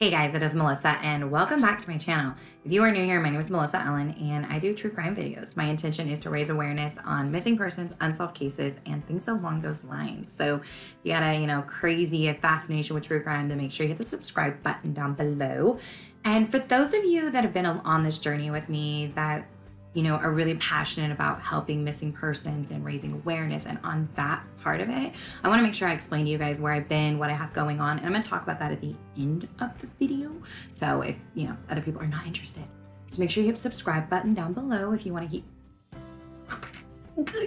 Hey guys, it is Melissa and welcome back to my channel. If you are new here, my name is Melissa Ellen and I do true crime videos. My intention is to raise awareness on missing persons, unsolved cases, and things along those lines. So if you got a, you know, crazy fascination with true crime, then make sure you hit the subscribe button down below. And for those of you that have been on this journey with me that you know, are really passionate about helping missing persons and raising awareness. And on that part of it, I want to make sure I explain to you guys where I've been, what I have going on, and I'm going to talk about that at the end of the video. So if, you know, other people are not interested, so make sure you hit the subscribe button down below if you want to keep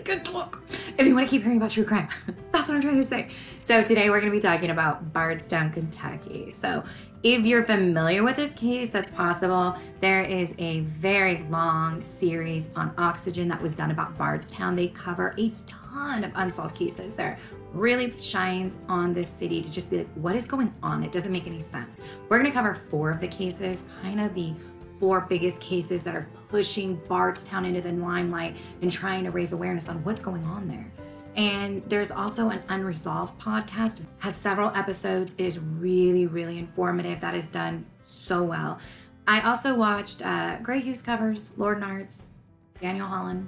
good, talk. If you want to keep hearing about true crime, that's what I'm trying to say. So today we're going to be talking about Bardstown, Kentucky. So if you're familiar with this case, that's possible. There is a very long series on Oxygen that was done about Bardstown. They cover a ton of unsolved cases there. Really shines on this city to just be like, what is going on? It doesn't make any sense. We're going to cover four of the cases, kind of the four biggest cases that are pushing Bardstown into the limelight and trying to raise awareness on what's going on there. And there's also an unresolved podcast, has several episodes. It is really, really informative. That is done so well. I also watched uh, Gray Hughes covers, Lord Nards, Danelle Hallan,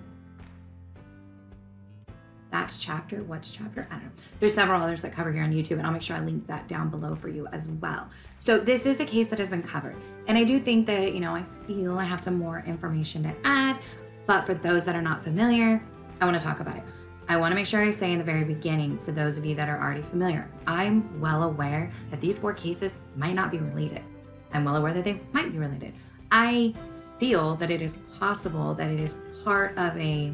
that's chapter, what's chapter? I don't know. There's several others that cover here on YouTube, and I'll make sure I link that down below for you as well. So this is a case that has been covered. And I do think that, you know, I feel I have some more information to add, but for those that are not familiar, I want to talk about it. I want to make sure I say in the very beginning, for those of you that are already familiar, I'm well aware that these four cases might not be related. I'm well aware that they might be related. I feel that it is possible that it is part of a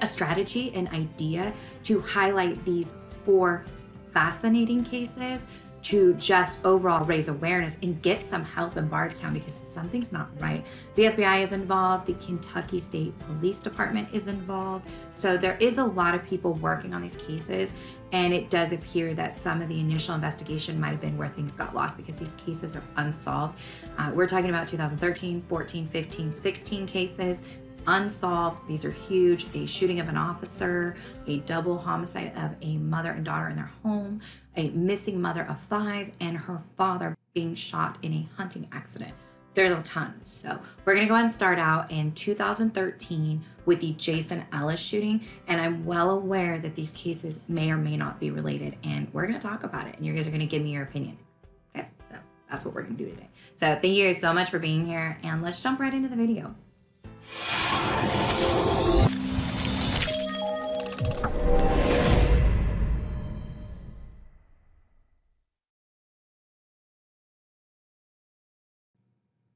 a strategy, an idea to highlight these four fascinating cases to just overall raise awareness and get some help in Bardstown because something's not right. The FBI is involved, the Kentucky State Police Department is involved. So there is a lot of people working on these cases, and it does appear that some of the initial investigation might have been where things got lost because these cases are unsolved. Uh, we're talking about 2013, 14, 15, 16 cases unsolved. These are huge. A shooting of an officer, a double homicide of a mother and daughter in their home, a missing mother of five, and her father being shot in a hunting accident. There's a ton. So we're to go ahead and start out in 2013 with the Jason Ellis shooting. And I'm well aware that these cases may or may not be related. And we're to talk about it. And you guys are to give me your opinion. Okay. So that's what we're to do today. So thank you guys so much for being here. And let's jump right into the video.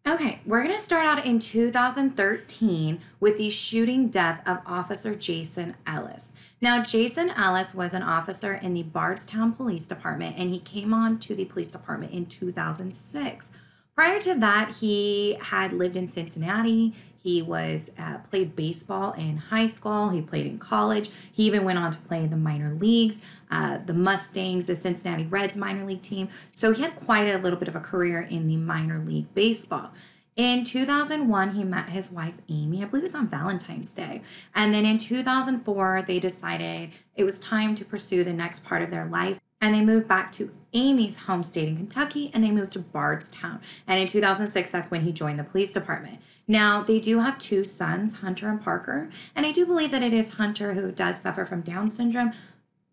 Okay, we're going to start out in 2013 with the shooting death of Officer Jason Ellis. Now, Jason Ellis was an officer in the Bardstown Police Department and he came on to the police department in 2006. Prior to that, he had lived in Cincinnati. He was uh, played baseball in high school. He played in college. He even went on to play in the minor leagues, uh, the Mustangs, the Cincinnati Reds minor league team. So he had quite a little bit of a career in the minor league baseball. In 2001, he met his wife Amy. I believe it was on Valentine's Day. And then in 2004, they decided it was time to pursue the next part of their life and they moved back to Amy's home state in Kentucky and they moved to Bardstown. And in 2006, that's when he joined the police department. Now, they do have two sons, Hunter and Parker, and I do believe that it is Hunter who does suffer from Down syndrome.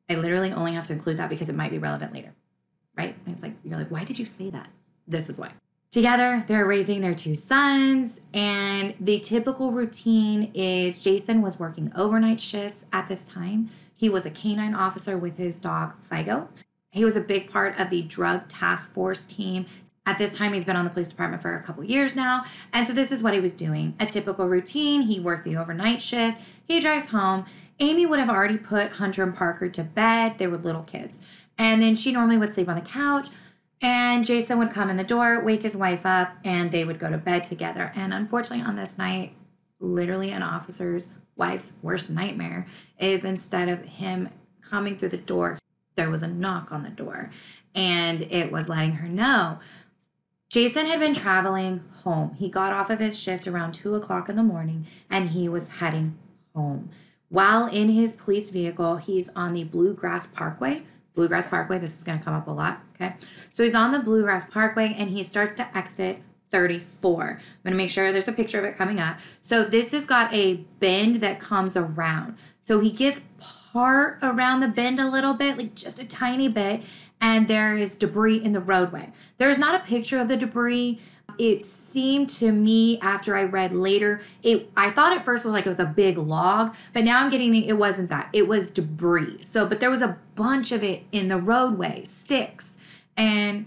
I literally only have to include that because it might be relevant later, right? And it's like, you're like, why did you say that? This is why. Together, they're raising their two sons, and the typical routine is Jason was working overnight shifts at this time. He was a canine officer with his dog, Figo. He was a big part of the drug task force team. At this time, he's been on the police department for a couple years now. And so, this is what he was doing a typical routine. He worked the overnight shift, he drives home. Amy would have already put Hunter and Parker to bed. They were little kids. And then she normally would sleep on the couch. And Jason would come in the door, wake his wife up, and they would go to bed together. And unfortunately, on this night, literally an officer's wife's worst nightmare is instead of him coming through the door, there was a knock on the door. And it was letting her know Jason had been traveling home. He got off of his shift around two o'clock in the morning and he was heading home. While in his police vehicle, he's on the Bluegrass Parkway Bluegrass Parkway. This is going to come up a lot. Okay. So he's on the Bluegrass Parkway and he starts to exit 34. I'm going to make sure there's a picture of it coming up. So this has got a bend that comes around. So he gets part around the bend a little bit, like just a tiny bit, and there is debris in the roadway. There's not a picture of the debris. It seemed to me after I read later, it I thought at first it was like it was a big log, but now I'm getting the it wasn't that. It was debris. So, but there was a bunch of it in the roadway, sticks. And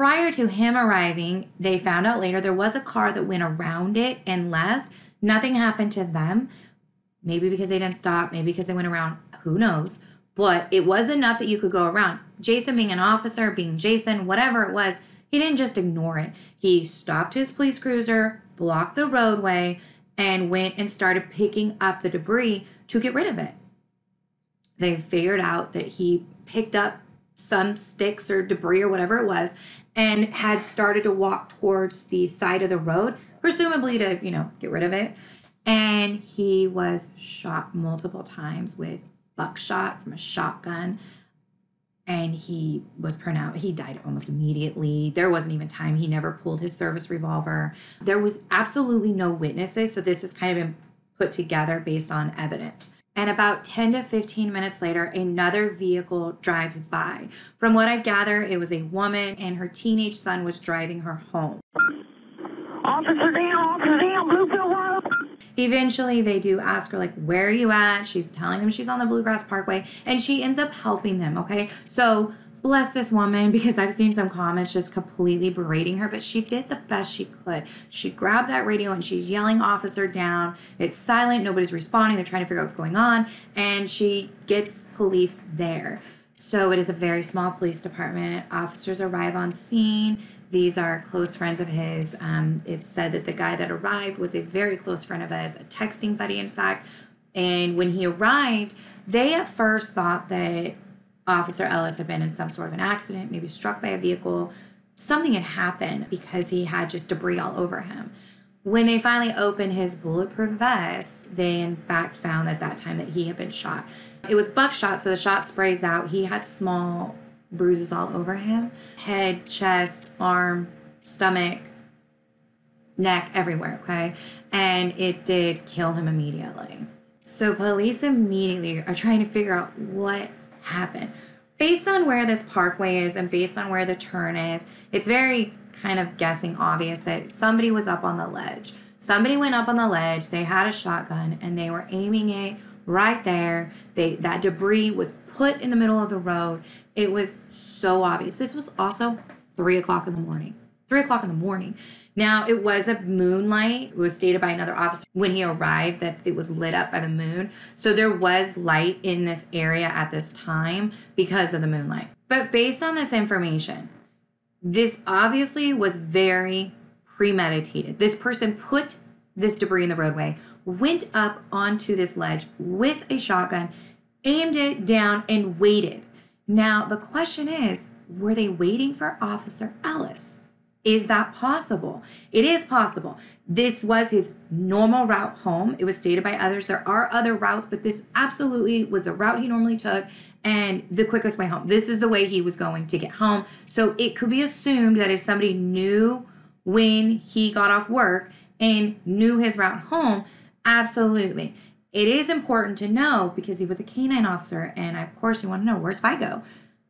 prior to him arriving, they found out later there was a car that went around it and left. Nothing happened to them. Maybe because they didn't stop, maybe because they went around, who knows. But it was enough that you could go around. Jason being an officer, being Jason, whatever it was, he didn't just ignore it. He stopped his police cruiser, blocked the roadway, and went and started picking up the debris to get rid of it. They figured out that he picked up some sticks or debris or whatever it was and had started to walk towards the side of the road, presumably to, you know, get rid of it. And he was shot multiple times with buckshot from a shotgun. And he was pronounced he died almost immediately. There wasn't even time. He never pulled his service revolver. There was absolutely no witnesses. So this has kind of been put together based on evidence and about 10 to 15 minutes later another vehicle drives by from what i gather it was a woman and her teenage son was driving her home Officer down, officer down, Bluefield Road. Eventually, they do ask her, like, where are you at? She's telling them she's on the Bluegrass Parkway, and she ends up helping them, okay? So, bless this woman because I've seen some comments just completely berating her, but she did the best she could. She grabbed that radio and she's yelling officer down. It's silent, nobody's responding, they're trying to figure out what's going on, and she gets police there. So, it is a very small police department. Officers arrive on scene. These are close friends of his. Um, it's said that the guy that arrived was a very close friend of his, a texting buddy, in fact. And when he arrived, they at first thought that Officer Ellis had been in some sort of an accident, maybe struck by a vehicle. Something had happened because he had just debris all over him. When they finally opened his bulletproof vest, they in fact found at that time that he had been shot. It was buckshot, so the shot sprays out. He had small bruises all over him head, chest, arm, stomach, neck, everywhere, okay? And it did kill him immediately. So police immediately are trying to figure out what happened. Based on where this parkway is and based on where the turn is, it's very kind of guessing obvious that somebody was up on the ledge. Somebody went up on the ledge, they had a shotgun, and they were aiming it right there. They that debris was put in the middle of the road. It was so obvious. This was also three o'clock in the morning. Three o'clock in the morning. Now it was a moonlight. It was stated by another officer when he arrived that it was lit up by the moon. So there was light in this area at this time because of the moonlight. But based on this information, this obviously was very premeditated. This person put this debris in the roadway, went up onto this ledge with a shotgun, aimed it down, and waited. Now, the question is were they waiting for Officer Ellis? Is that possible? It is possible. This was his normal route home. It was stated by others. There are other routes, but this absolutely was the route he normally took and the quickest way home. This is the way he was going to get home. So it could be assumed that if somebody knew when he got off work and knew his route home, absolutely. It is important to know because he was a canine officer, and of course, you want to know where's Figo.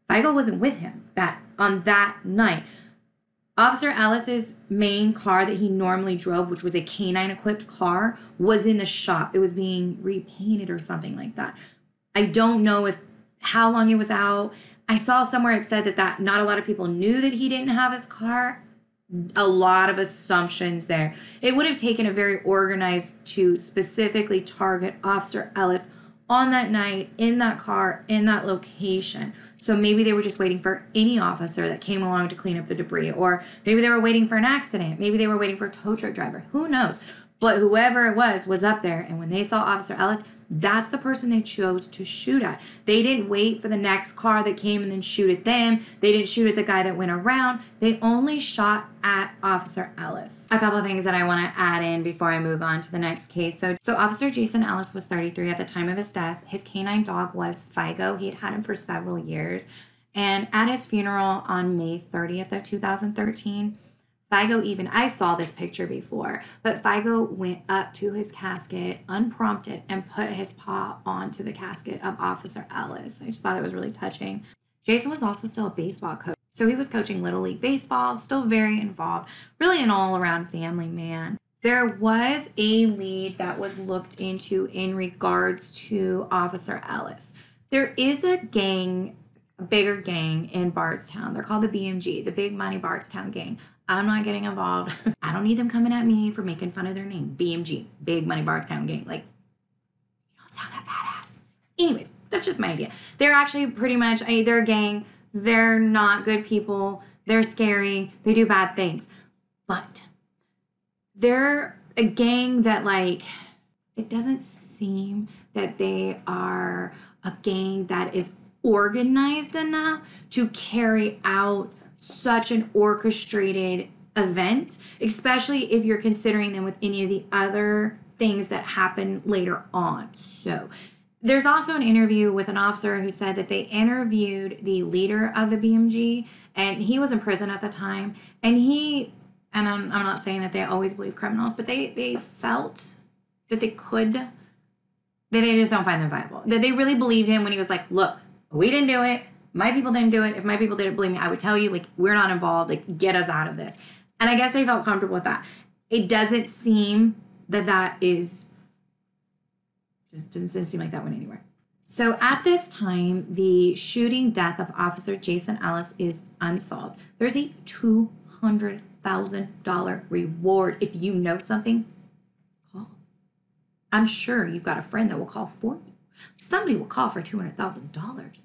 Figo wasn't with him that on that night. Officer Ellis's main car that he normally drove, which was a canine equipped car, was in the shop. It was being repainted or something like that. I don't know if how long it was out. I saw somewhere it said that that not a lot of people knew that he didn't have his car. A lot of assumptions there. It would have taken a very organized to specifically target Officer Ellis on that night in that car in that location. So maybe they were just waiting for any officer that came along to clean up the debris, or maybe they were waiting for an accident. Maybe they were waiting for a tow truck driver. Who knows? But whoever it was was up there, and when they saw Officer Ellis, That's the person they chose to shoot at. They didn't wait for the next car that came and then shoot at them. They didn't shoot at the guy that went around. They only shot at Officer Ellis. A couple things that I want to add in before I move on to the next case. So, so Officer Jason Ellis was 33 at the time of his death. His canine dog was Figo. He had had him for several years. And at his funeral on May 30th of 2013, Figo even, I saw this picture before, but Figo went up to his casket unprompted and put his paw onto the casket of Officer Ellis. I just thought it was really touching. Jason was also still a baseball coach. So he was coaching Little League Baseball, still very involved, really an all around family man. There was a lead that was looked into in regards to Officer Ellis. There is a gang, a bigger gang in Bardstown. They're called the BMG, the Big Money Bardstown Gang. I'm not getting involved. I don't need them coming at me for making fun of their name. BMG, Big Money Bardstown Gang. Like, you don't sound that badass. Anyways, that's just my idea. They're actually pretty much, they're a gang. They're not good people. They're scary. They do bad things. But they're a gang that, like, it doesn't seem that they are a gang that is organized enough to carry out such an orchestrated event, especially if you're considering them with any of the other things that happen later on. So, there's also an interview with an officer who said that they interviewed the leader of the BMG and he was in prison at the time. And he, and I'm, I'm not saying that they always believe criminals, but they, they felt that they could, that they just don't find them viable. That they really believed him when he was like, look, we didn't do it my people didn't do it. If my people didn't believe me, I would tell you, like, we're not involved. Like, get us out of this. And I guess they felt comfortable with that. It doesn't seem that that is, doesn't seem like that went anywhere. So at this time, the shooting death of Officer Jason Ellis is unsolved. There's a $200,000 reward. If you know something, call. I'm sure you've got a friend that will call for you. Somebody will call for $200,000.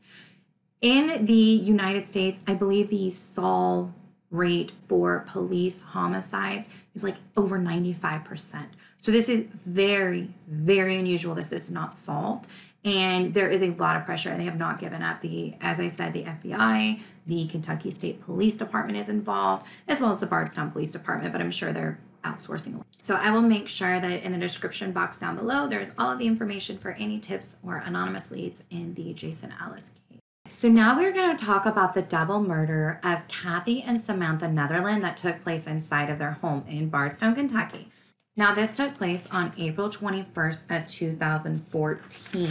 In the United States, I believe the solve rate for police homicides is like over 95%. So this is very, very unusual. This is not solved. And there is a lot of pressure, and they have not given up. The, as I said, the FBI, the Kentucky State Police Department is involved, as well as the Bardstown Police Department, but I'm sure they're outsourcing. So I will make sure that in the description box down below, there's all of the information for any tips or anonymous leads in the Jason Ellis case. So now we're going to talk about the double murder of Kathy and Samantha Netherland that took place inside of their home in Bardstown, Kentucky. Now this took place on April 21st of 2014.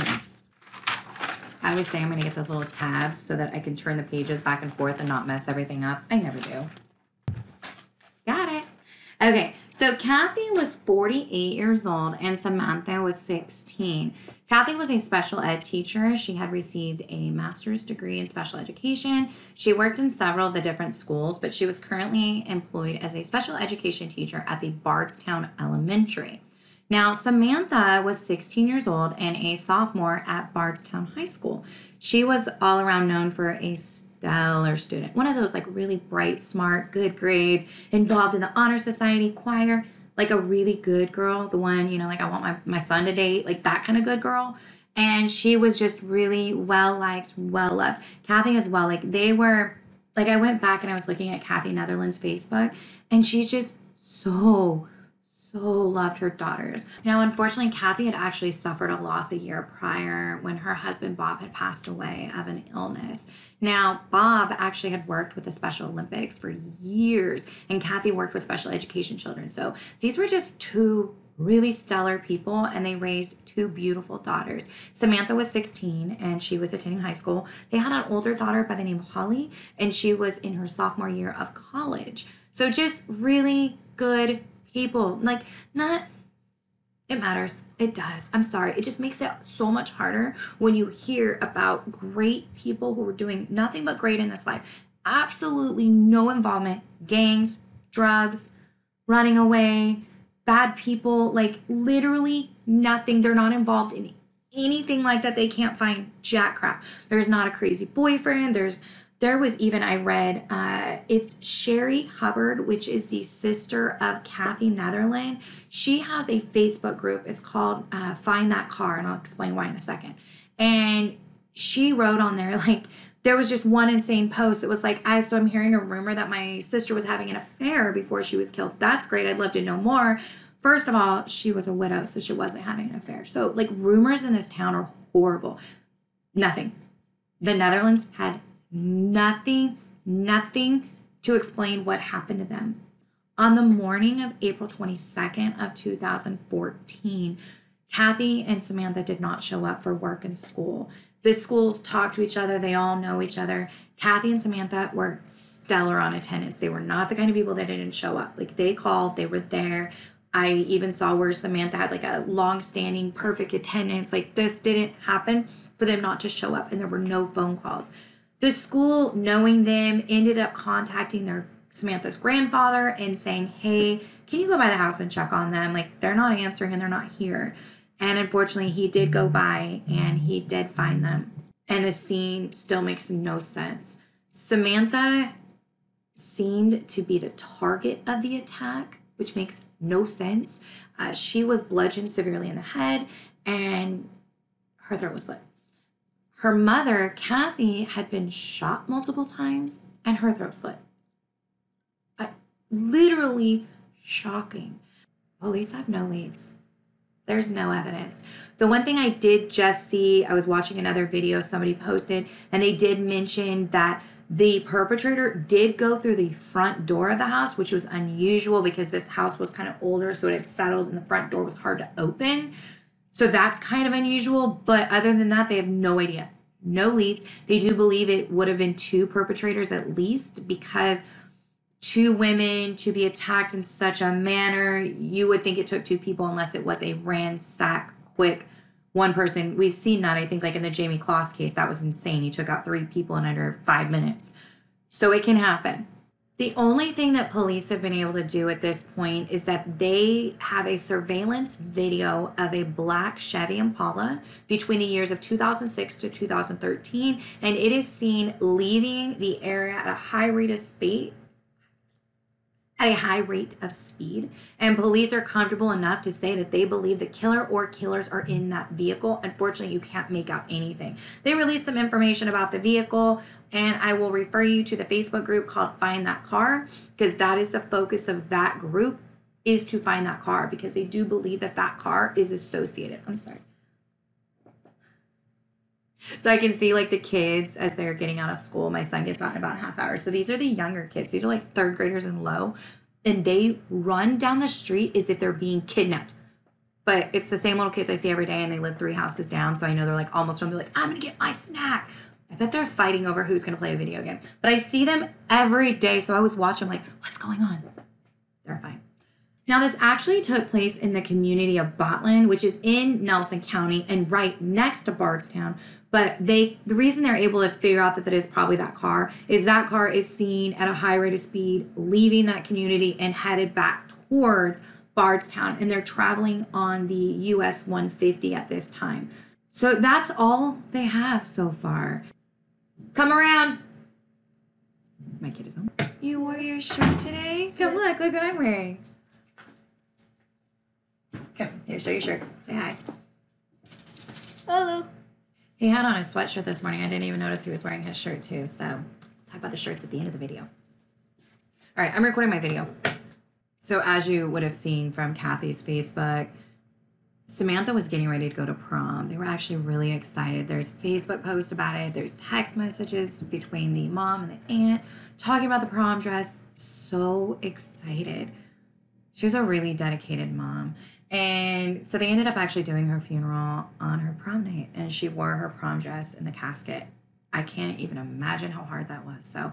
I always say I'm going to get those little tabs so that I can turn the pages back and forth and not mess everything up. I never do. Got it. Okay, so Kathy was 48 years old and Samantha was 16. Kathy was a special ed teacher. She had received a master's degree in special education. She worked in several of the different schools, but she was currently employed as a special education teacher at the Bardstown Elementary. Now, Samantha was 16 years old and a sophomore at Bardstown High School. She was all around known for a stellar student, one of those like really bright, smart, good grades, involved in the honor society, choir, like a really good girl, the one, you know, like I want my, my son to date, like that kind of good girl. And she was just really well liked, well loved. Kathy as well, like they were, like I went back and I was looking at Kathy Netherland's Facebook, and she's just so so loved her daughters. Now, unfortunately, Kathy had actually suffered a loss a year prior when her husband Bob had passed away of an illness. Now, Bob actually had worked with the Special Olympics for years, and Kathy worked with special education children. So these were just two really stellar people, and they raised two beautiful daughters. Samantha was 16 and she was attending high school. They had an older daughter by the name of Holly, and she was in her sophomore year of college. So just really good people. Like, not, it matters. It does. I'm sorry. It just makes it so much harder when you hear about great people who are doing nothing but great in this life. Absolutely no involvement, gangs, drugs, running away, bad people, like literally nothing. They're not involved in anything like that. They can't find jack crap. There's not a crazy boyfriend. There's There was even, I read, uh, it's Sherry Hubbard, which is the sister of Kathy Netherland. She has a Facebook group. It's called uh, Find That Car, and I'll explain why in a second. And she wrote on there, like, there was just one insane post that was like, I so I'm hearing a rumor that my sister was having an affair before she was killed. That's great. I'd love to know more. First of all, she was a widow, so she wasn't having an affair. So like rumors in this town are horrible. Nothing. The Netherlands had nothing, nothing to explain what happened to them. On the morning of April 22nd of 2014, Kathy and Samantha did not show up for work and school. The schools talk to each other, they all know each other. Kathy and Samantha were stellar on attendance. They were not the kind of people that didn't show up. Like they called, they were there. I even saw where Samantha had like a long standing perfect attendance. Like this didn't happen for them not to show up and there were no phone calls. The school, knowing them, ended up contacting their Samantha's grandfather and saying, Hey, can you go by the house and check on them? Like they're not answering and they're not here. And unfortunately, he did go by and he did find them. And the scene still makes no sense. Samantha seemed to be the target of the attack, which makes no sense. Uh, she was bludgeoned severely in the head and her throat was slit. Her mother, Kathy, had been shot multiple times and her throat slit. Uh, literally shocking. Police have no leads. There's no evidence. The one thing I did just see, I was watching another video somebody posted, and they did mention that the perpetrator did go through the front door of the house, which was unusual because this house was kind of older, so it had settled and the front door was hard to open. So that's kind of unusual. But other than that, they have no idea. No leads. They do believe it would have been two perpetrators at least because two women to be attacked in such a manner, you would think it took two people unless it was a ransack, quick one person. We've seen that, I think, like in the Jayme Closs case, that was insane. He took out three people in under five minutes. So it can happen. The only thing that police have been able to do at this point is that they have a surveillance video of a black Chevy Impala between the years of 2006 to 2013, and it is seen leaving the area at a high rate of speed at a high rate of speed, and police are comfortable enough to say that they believe the killer or killers are in that vehicle. Unfortunately, you can't make out anything. They released some information about the vehicle, and I will refer you to the Facebook group called Find That Car because that is the focus of that group is to find that car because they do believe that that car is associated. I'm sorry. So I can see like the kids as they're getting out of school. My son gets out in about half hour. So these are the younger kids. These are like third graders and low. And they run down the street as if they're being kidnapped. But it's the same little kids I see every day and they live three houses down. So I know they're like almost home. They're like, I'm gonna get my snack. I bet they're fighting over who's gonna play a video game. But I see them every day. So I was watching like, what's going on? They're fine. Now, this actually took place in the community of Botland, which is in Nelson County and right next to Bardstown. But they, the reason they're able to figure out that that is probably that car is that car is seen at a high rate of speed, leaving that community and headed back towards Bardstown. And they're traveling on the US 150 at this time. So that's all they have so far. Come around. My kid is home. You wore your shirt today? Come look, look what I'm wearing. Come, here, show your shirt. Say hi. Hello. He had on a sweatshirt this morning. I didn't even notice he was wearing his shirt too. So we'll talk about the shirts at the end of the video. All right, I'm recording my video. So as you would have seen from Kathy's Facebook, Samantha was getting ready to go to prom. They were actually really excited. There's Facebook posts about it. There's text messages between the mom and the aunt talking about the prom dress. So excited. She was a really dedicated mom. And so they ended up actually doing her funeral on her prom night, and she wore her prom dress in the casket. I can't even imagine how hard that was. So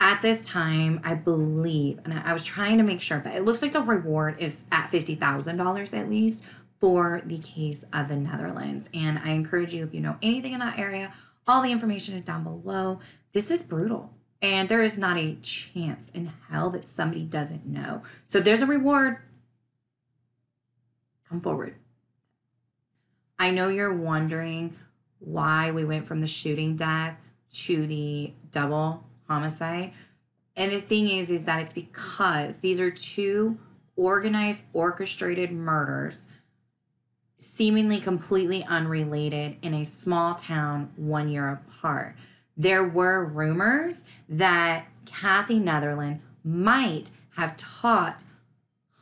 at this time, I believe, and I was trying to make sure, but it looks like the reward is at $50,000 at least for the case of the Netherlands. And I encourage you, if you know anything in that area, all the information is down below. This is brutal. And there is not a chance in hell that somebody doesn't know. So there's a reward come forward. I know you're wondering why we went from the shooting death to the double homicide. And the thing is, is that it's because these are two organized, orchestrated murders, seemingly completely unrelated in a small town one year apart. There were rumors that Kathy Netherland might have taught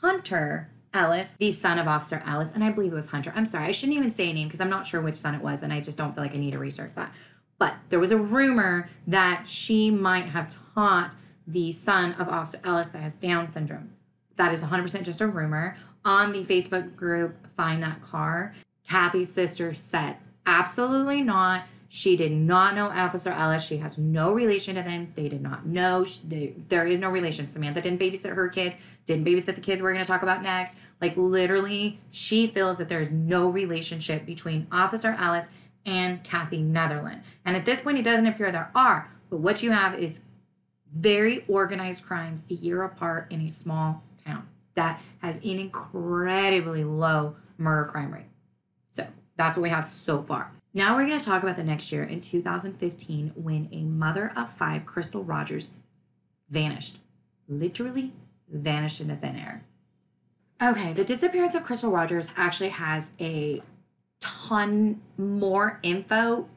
Hunter Ellis, the son of Officer Ellis, and I believe it was Hunter. I'm sorry, I shouldn't even say a name because I'm not sure which son it was, and I just don't feel like I need to research that. But there was a rumor that she might have taught the son of Officer Ellis that has Down syndrome. That is 100% just a rumor. On the Facebook group, Find That Car, Kathy's sister said, absolutely not. She did not know Officer Ellis. She has no relation to them. They did not know. She, they, there is no relation. Samantha didn't babysit her kids, didn't babysit the kids we're going to talk about next. Like, literally, she feels that there's no relationship between Officer Ellis and Kathy Netherland. And at this point, it doesn't appear there are. But what you have is very organized crimes a year apart in a small town that has an incredibly low murder crime rate. So that's what we have so far. Now we're going to talk about the next year in 2015 when a mother of five, Crystal Rogers, vanished. Literally vanished into thin air. Okay, the disappearance of Crystal Rogers actually has a ton more info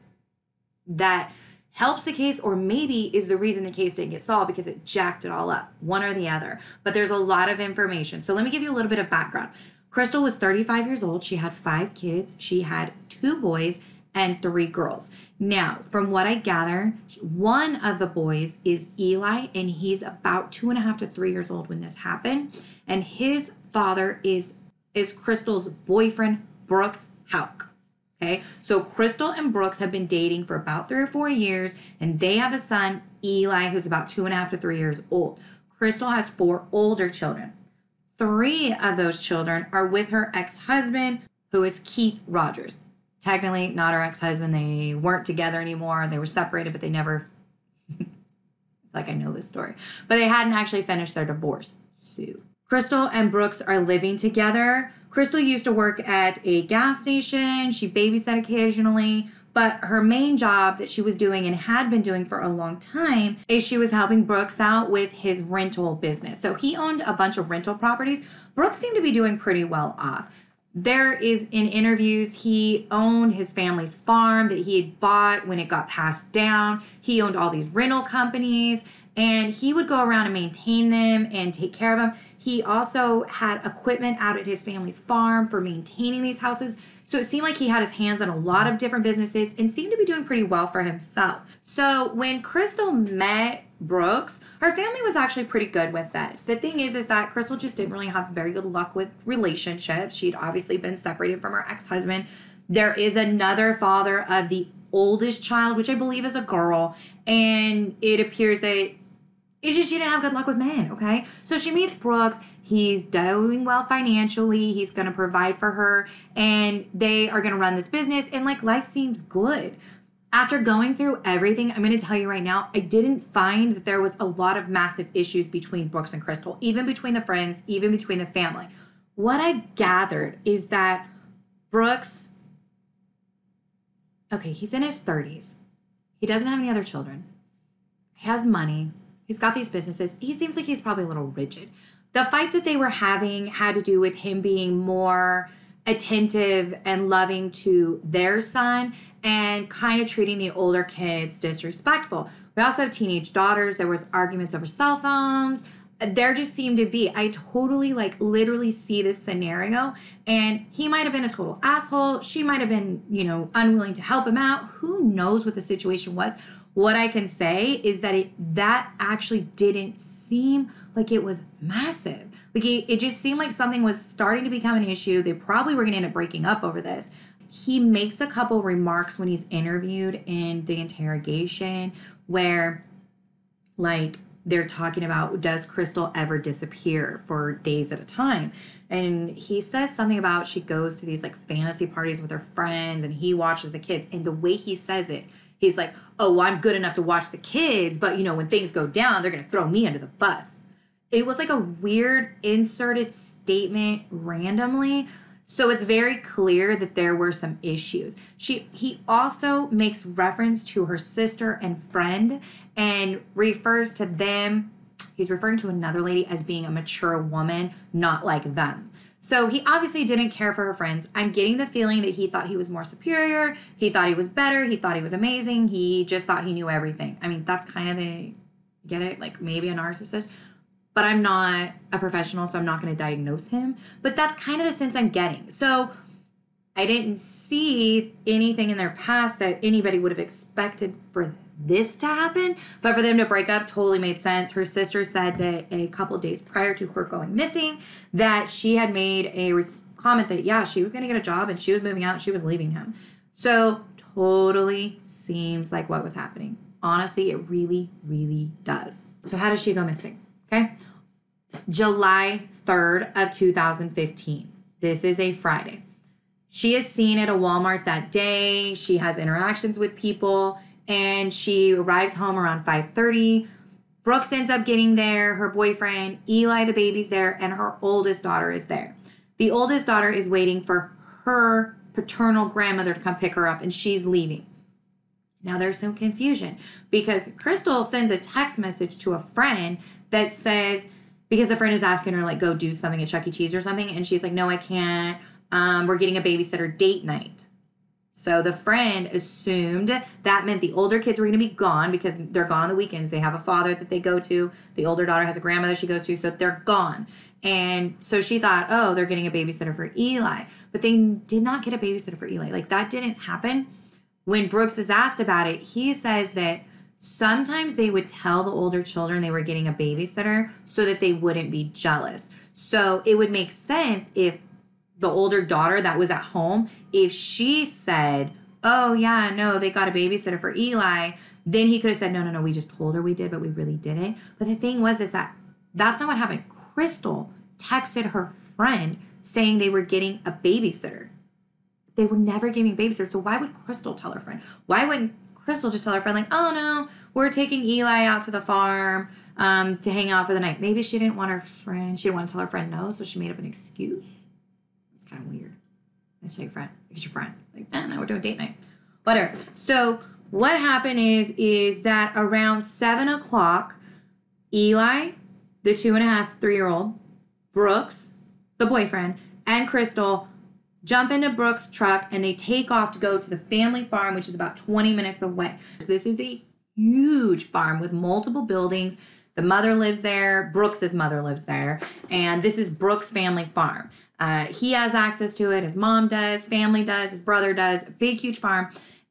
that helps the case or maybe is the reason the case didn't get solved because it jacked it all up, one or the other. But there's a lot of information. So let me give you a little bit of background. Crystal was 35 years old. She had five kids. She had two boys and three girls. Now, from what I gather, one of the boys is Eli, and he's about two and a half to three years old when this happened. And his father is is Crystal's boyfriend, Brooks Houck. Okay, so Crystal and Brooks have been dating for about three or four years, and they have a son, Eli, who's about two and a half to three years old. Crystal has four older children. Three of those children are with her ex husband, who is Keith Rogers. Technically, not her ex husband. They weren't together anymore. They were separated, but they never, like, I know this story, but they hadn't actually finished their divorce. Sue. Crystal and Brooks are living together. Crystal used to work at a gas station. She babysat occasionally, but her main job that she was doing and had been doing for a long time is she was helping Brooks out with his rental business. So he owned a bunch of rental properties. Brooks seemed to be doing pretty well off. There is in interviews, he owned his family's farm that he had bought when it got passed down. He owned all these rental companies and he would go around and maintain them and take care of them. He also had equipment out at his family's farm for maintaining these houses. So it seemed like he had his hands on a lot of different businesses and seemed to be doing pretty well for himself. So when Crystal met Brooks, her family was actually pretty good with this. The thing is, is that Crystal just didn't really have very good luck with relationships. She'd obviously been separated from her ex-husband. There is another father of the oldest child, which I believe is a girl, and it appears that it's just she didn't have good luck with men, okay? So she meets Brooks. He's doing well financially. He's going to provide for her, and they are going to run this business, and like life seems good. After going through everything, I'm going to tell you right now, I didn't find that there was a lot of massive issues between Brooks and Crystal, even between the friends, even between the family. What I gathered is that Brooks, okay, he's in his 30s. He doesn't have any other children. He has money. He's got these businesses. He seems like he's probably a little rigid. The fights that they were having had to do with him being more attentive and loving to their son and kind of treating the older kids disrespectful. We also have teenage daughters. There was arguments over cell phones. There just seemed to be. I totally like literally see this scenario and he might have been a total asshole. She might have been, you know, unwilling to help him out. Who knows what the situation was? What I can say is that it that actually didn't seem like it was massive. Like it, it just seemed like something was starting to become an issue. They probably were going to end up breaking up over this. He makes a couple remarks when he's interviewed in the interrogation where, like, they're talking about does Crystal ever disappear for days at a time? And he says something about she goes to these like fantasy parties with her friends and he watches the kids. And the way he says it, he's like, oh, well, I'm good enough to watch the kids, but you know, when things go down, they're going to throw me under the bus. It was like a weird inserted statement randomly So it's very clear that there were some issues. She he also makes reference to her sister and friend and refers to them he's referring to another lady as being a mature woman, not like them. So he obviously didn't care for her friends. I'm getting the feeling that he thought he was more superior. He thought he was better. He thought he was amazing. He just thought he knew everything. I mean, that's kind of the get it? Like maybe a narcissist. But I'm not a professional, so I'm not going to diagnose him. But that's kind of the sense I'm getting. So I didn't see anything in their past that anybody would have expected for this to happen, but for them to break up totally made sense. Her sister said that a couple days prior to her going missing, that she had made a comment that yeah, she was going to get a job and she was moving out and she was leaving him. So totally seems like what was happening. Honestly, it really, really does. So how does she go missing? Okay. July 3rd of 2015. This is a Friday. She is seen at a Walmart that day. She has interactions with people and she arrives home around 5:30. Brooks ends up getting there, her boyfriend, Eli the baby's there, and her oldest daughter is there. The oldest daughter is waiting for her paternal grandmother to come pick her up and she's leaving. Now there's some confusion because Crystal sends a text message to a friend that says, because the friend is asking her, like, go do something at Chuck E. Cheese or something. And she's like, no, I can't. Um, we're getting a babysitter date night. So the friend assumed that meant the older kids were going to be gone because they're gone on the weekends. They have a father that they go to. The older daughter has a grandmother she goes to, so they're gone. And so she thought, oh, they're getting a babysitter for Eli. But they did not get a babysitter for Eli. Like that didn't happen. When Brooks is asked about it, he says that sometimes they would tell the older children they were getting a babysitter so that they wouldn't be jealous. So it would make sense if the older daughter that was at home, if she said, Oh, yeah, no, they got a babysitter for Eli, then he could have said, No, no, no, we just told her we did, but we really didn't. But the thing was, is that that's not what happened. Crystal texted her friend saying they were getting a babysitter. They were never giving babysitter. So why would Crystal tell her friend? Why wouldn't Crystal just tell her friend, like, oh no, we're taking Eli out to the farm um, to hang out for the night? Maybe she didn't want her friend, she didn't want to tell her friend no, so she made up an excuse kind of weird. I say friend, it's your friend. Like, nah, no, we're doing date night. Whatever. So what happened is is that around seven o'clock, Eli, the two and a half, three year old, Brooks, the boyfriend, and Crystal jump into Brooks' truck and they take off to go to the family farm, which is about 20 minutes away. So this is a huge farm with multiple buildings. The mother lives there, Brooks's mother lives there, and this is Brooks' family farm. Uh, he has access to it. His mom does. Family does. His brother does. Big, huge farm.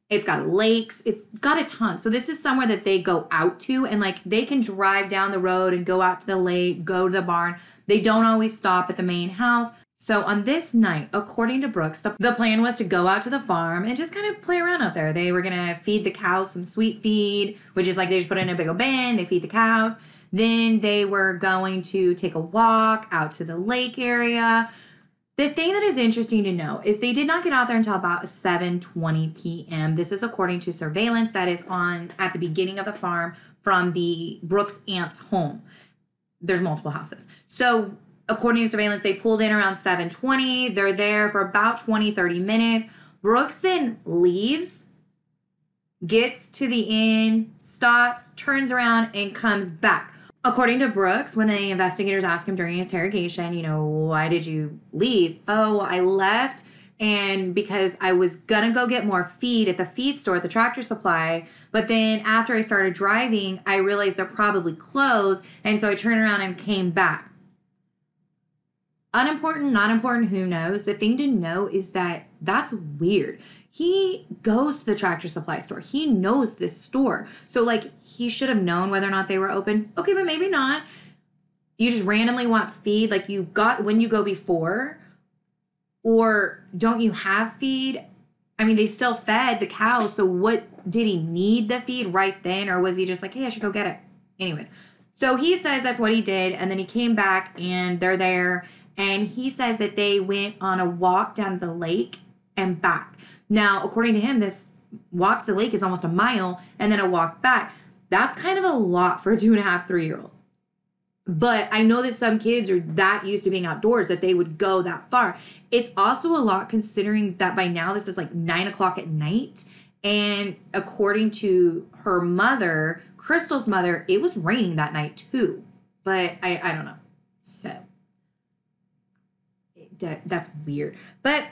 It's got lakes. It's got a ton. So this is somewhere that they go out to and like they can drive down the road and go out to the lake, go to the barn. They don't always stop at the main house. So on this night, according to Brooks, the, the plan was to go out to the farm and just kind of play around out there. They were gonna feed the cows some sweet feed, which is like they just put in a big old bin, they feed the cows. Then they were going to take a walk out to the lake area. The thing that is interesting to know is they did not get out there until about 7:20 p.m. This is according to surveillance that is on at the beginning of the farm from the Brooks aunt's home. There's multiple houses. So, according to surveillance, they pulled in around 7:20. They're there for about 20 30 minutes. Brooks then leaves gets to the inn, stops, turns around, and comes back. According to Brooks, when the investigators asked him during his interrogation, you know, why did you leave? Oh, I left and because I was gonna go get more feed at the feed store at the tractor supply, but then after I started driving, I realized they're probably closed, and so I turned around and came back. Unimportant, not important, who knows? The thing to know is that that's weird. He goes to the tractor supply store. He knows this store. So, like, he should have known whether or not they were open. Okay, but maybe not. You just randomly want feed, like you got when you go before, or don't you have feed? I mean, they still fed the cows. So, what did he need the feed right then, or was he just like, hey, I should go get it? Anyways, so he says that's what he did, and then he came back and they're there and he says that they went on a walk down the lake and back. Now, according to him, this walk to the lake is almost a mile and then a walk back. That's kind of a lot for a two and a half, three year old. But I know that some kids are that used to being outdoors that they would go that far. It's also a lot considering that by now this is like nine o'clock at night. And according to her mother, Crystal's mother, it was raining that night too. But I, I don't know. So that, that's weird. But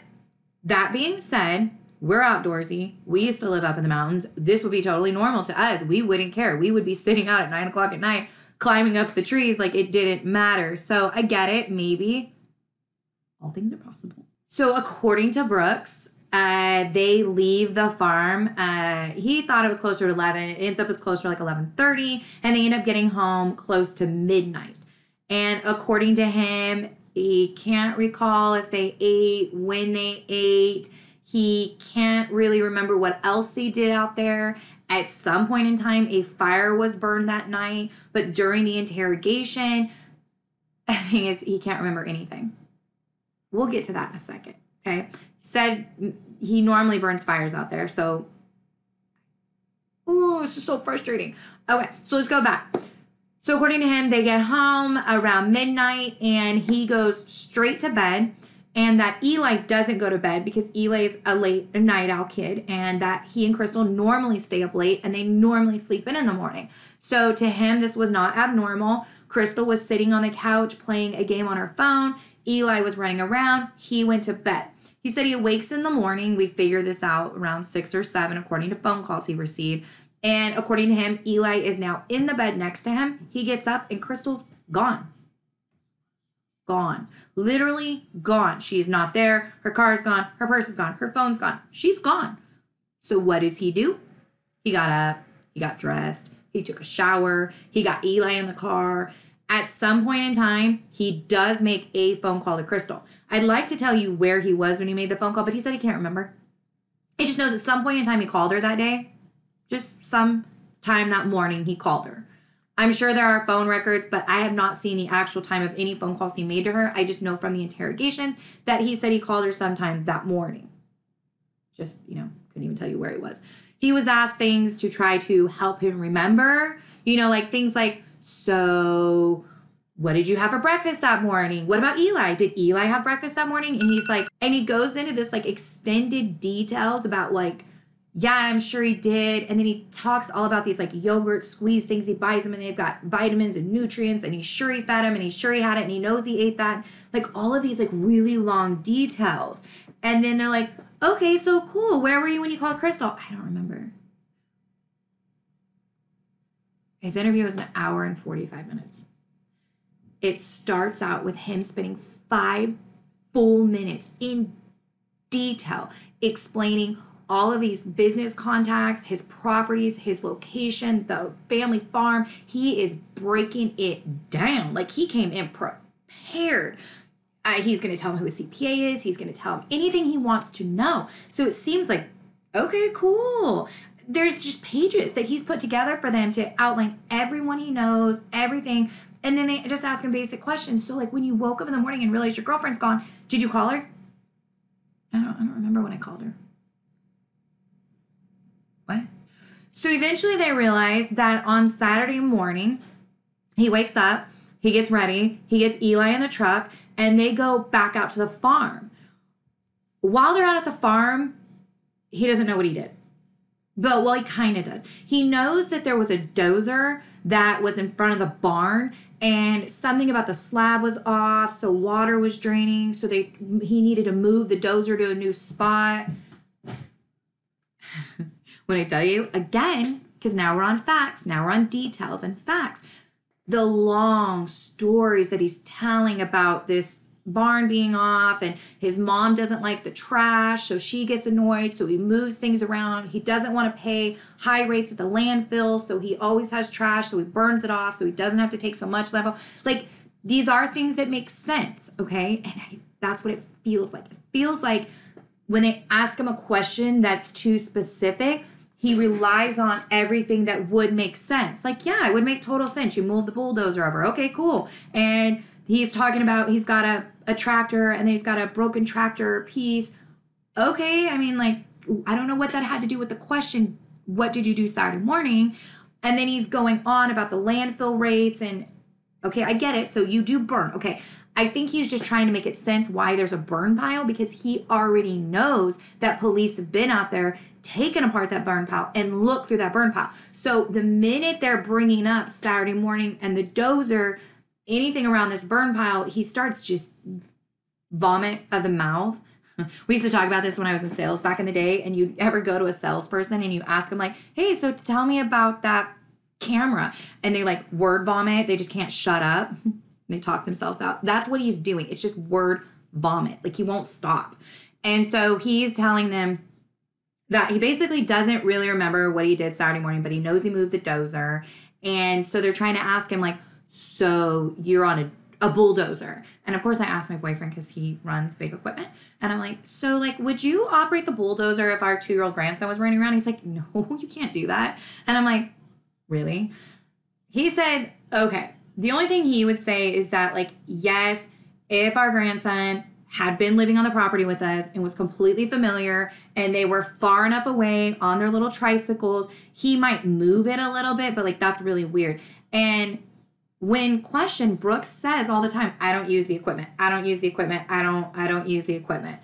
that being said, we're outdoorsy. We used to live up in the mountains. This would be totally normal to us. We wouldn't care. We would be sitting out at nine o'clock at night, climbing up the trees like it didn't matter. So I get it. Maybe all things are possible. So according to Brooks, uh, they leave the farm. Uh, he thought it was closer to 11. It ends up it's closer to like 11:30, and they end up getting home close to midnight. And according to him, he can't recall if they ate, when they ate. He can't really remember what else they did out there. At some point in time, a fire was burned that night, but during the interrogation, the thing is, he can't remember anything. We'll get to that in a second. Okay. He said he normally burns fires out there. So, oh, this is so frustrating. Okay. So let's go back. So, according to him, they get home around midnight and he goes straight to bed. And that Eli doesn't go to bed because Eli is a late a night owl kid, and that he and Crystal normally stay up late and they normally sleep in in the morning. So, to him, this was not abnormal. Crystal was sitting on the couch playing a game on her phone. Eli was running around. He went to bed. He said he awakes in the morning. We figured this out around six or seven, according to phone calls he received. And according to him, Eli is now in the bed next to him. He gets up and Crystal's gone. Gone. Literally gone. She's not there. Her car's gone. Her purse is gone. Her phone's gone. She's gone. So what does he do? He got up. He got dressed. He took a shower. He got Eli in the car. At some point in time, he does make a phone call to Crystal. I'd like to tell you where he was when he made the phone call, but he said he can't remember. He just knows at some point in time he called her that day. Just some time that morning he called her. I'm sure there are phone records, but I have not seen the actual time of any phone calls he made to her. I just know from the interrogations that he said he called her sometime that morning. Just, you know, couldn't even tell you where he was. He was asked things to try to help him remember, you know, like things like, so what did you have for breakfast that morning? What about Eli? Did Eli have breakfast that morning? And he's like, and he goes into this like extended details about like, yeah, I'm sure he did. And then he talks all about these like yogurt squeeze things he buys him and they've got vitamins and nutrients and he's sure he fed him and he's sure he had it and he knows he ate that. Like all of these like really long details. And then they're like, okay, so cool. Where were you when you called Crystal? I don't remember. His interview was an hour and 45 minutes. It starts out with him spending five full minutes in detail explaining all of these business contacts, his properties, his location, the family farm. He is breaking it down. Like he came in prepared. Uh, he's going to tell him who his CPA is. He's going to tell him anything he wants to know. So it seems like, okay, cool. There's just pages that he's put together for them to outline everyone he knows, everything. And then they just ask him basic questions. So, like, when you woke up in the morning and realized your girlfriend's gone, did you call her? I don't, I don't remember when I called her. What? So eventually they realize that on Saturday morning, he wakes up, he gets ready, he gets Eli in the truck, and they go back out to the farm. While they're out at the farm, he doesn't know what he did. But well, he kind of does. He knows that there was a dozer that was in front of the barn and something about the slab was off, so water was draining, so they he needed to move the dozer to a new spot. When I tell you again, because now we're on facts, now we're on details and facts. The long stories that he's telling about this barn being off and his mom doesn't like the trash so she gets annoyed so he moves things around. He doesn't want to pay high rates at the landfill so he always has trash so he burns it off so he doesn't have to take so much level. Like these are things that make sense okay? And I, that's what it feels like. It feels like when they ask him a question that's too specific he relies on everything that would make sense like yeah it would make total sense you move the bulldozer over okay cool and he's talking about he's got a, a tractor and then he's got a broken tractor piece. Okay, I mean, like, I don't know what that had to do with the question, what did you do Saturday morning? And then he's going on about the landfill rates and Okay, I get it. So you do burn. Okay. I think he's just trying to make it sense why there's a burn pile because he already knows that police have been out there taken apart that burn pile and look through that burn pile. So the minute they're bringing up Saturday morning and the dozer, anything around this burn pile, he starts just vomit of the mouth. We used to talk about this when I was in sales back in the day, and you'd ever go to a salesperson and you ask them like, "Hey, so tell me about that camera," and they like word vomit. They just can't shut up. They talk themselves out. That's what he's doing. It's just word vomit. Like he won't stop. And so he's telling them that he basically doesn't really remember what he did Saturday morning, but he knows he moved the dozer. And so they're trying to ask him, like, so you're on a, a bulldozer. And of course, I asked my boyfriend because he runs big equipment. And I'm like, so, like, would you operate the bulldozer if our two year old grandson was running around? He's like, no, you can't do that. And I'm like, really? He said, okay, the only thing he would say is that, like, yes, if our grandson had been living on the property with us and was completely familiar and they were far enough away on their little tricycles, he might move it a little bit, but like that's really weird. And when questioned, Brooks says all the time, I don't use the equipment. I don't use the equipment. I don't I don't use the equipment.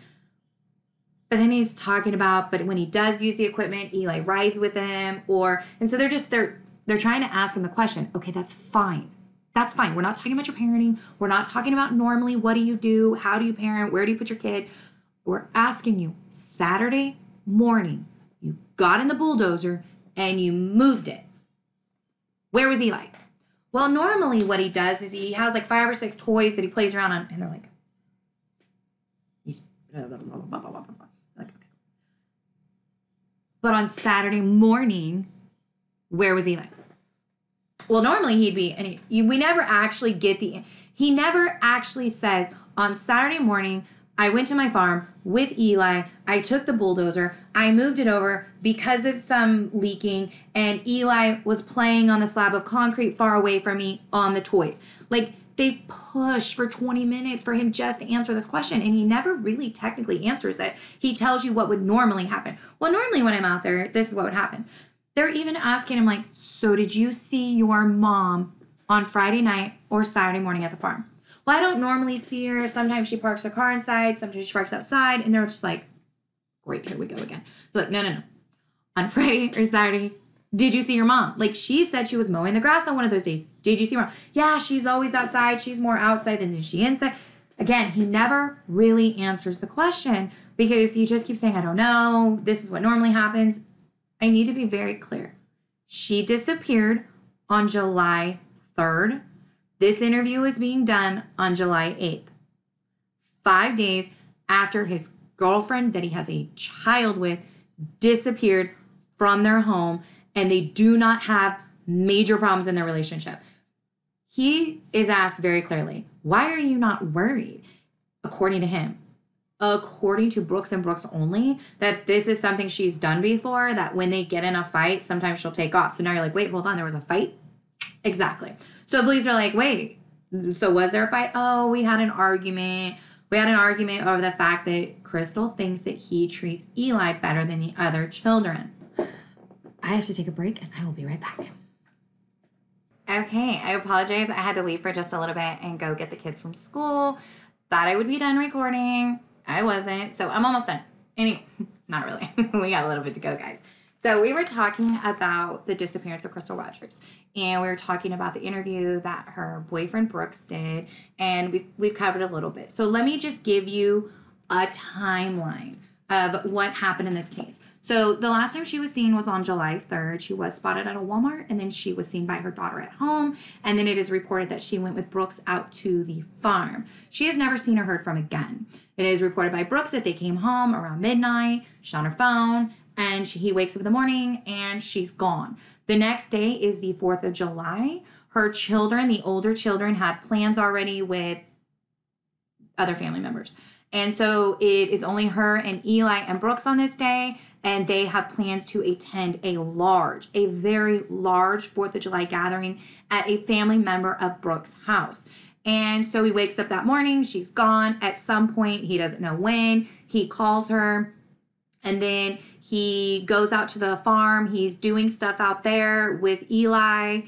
But then he's talking about, but when he does use the equipment, Eli rides with him or and so they're just they're they're trying to ask him the question, okay, that's fine. That's fine. We're not talking about your parenting. We're not talking about normally what do you do? How do you parent? Where do you put your kid? We're asking you Saturday morning, you got in the bulldozer and you moved it. Where was Eli? Well, normally what he does is he has like five or six toys that he plays around on, and they're like, he's like, okay. But on Saturday morning, where was Eli? Well, normally he'd be, and he, we never actually get the, he never actually says on Saturday morning, I went to my farm with Eli. I took the bulldozer. I moved it over because of some leaking, and Eli was playing on the slab of concrete far away from me on the toys. Like they push for 20 minutes for him just to answer this question, and he never really technically answers it. He tells you what would normally happen. Well, normally when I'm out there, this is what would happen. They're even asking him, like, so did you see your mom on Friday night or Saturday morning at the farm? Well, I don't normally see her. Sometimes she parks her car inside, sometimes she parks outside, and they're just like, great, here we go again. Look, no, no, no. On Friday or Saturday, did you see your mom? Like she said she was mowing the grass on one of those days. Did you see her? Yeah, she's always outside. She's more outside than she inside. Again, he never really answers the question because he just keeps saying, I don't know. This is what normally happens. I need to be very clear. She disappeared on July 3rd. This interview is being done on July 8th. Five days after his girlfriend that he has a child with disappeared from their home and they do not have major problems in their relationship. He is asked very clearly, Why are you not worried? According to him, according to Brooks and Brooks only, that this is something she's done before, that when they get in a fight, sometimes she'll take off. So now you're like, wait, hold on, there was a fight? Exactly. So the police are like, wait, so was there a fight? Oh, we had an argument. We had an argument over the fact that Crystal thinks that he treats Eli better than the other children. I have to take a break and I will be right back. Okay, I apologize. I had to leave for just a little bit and go get the kids from school. Thought I would be done recording. I wasn't. So I'm almost done. Anyway, not really. we got a little bit to go, guys. So we were talking about the disappearance of Crystal Rogers, and we were talking about the interview that her boyfriend Brooks did, and we've we've covered a little bit. So let me just give you a timeline of what happened in this case. So the last time she was seen was on July 3rd. She was spotted at a Walmart and then she was seen by her daughter at home. And then it is reported that she went with Brooks out to the farm. She has never seen or heard from again. It is reported by Brooks that they came home around midnight, she's on her phone, and she, he wakes up in the morning and she's gone. The next day is the 4th of July. Her children, the older children, had plans already with other family members. And so it is only her and Eli and Brooks on this day, and they have plans to attend a large, a very large 4th of July gathering at a family member of Brooks' house. And so he wakes up that morning, she's gone. At some point, he doesn't know when, he calls her, and then he goes out to the farm. He's doing stuff out there with Eli.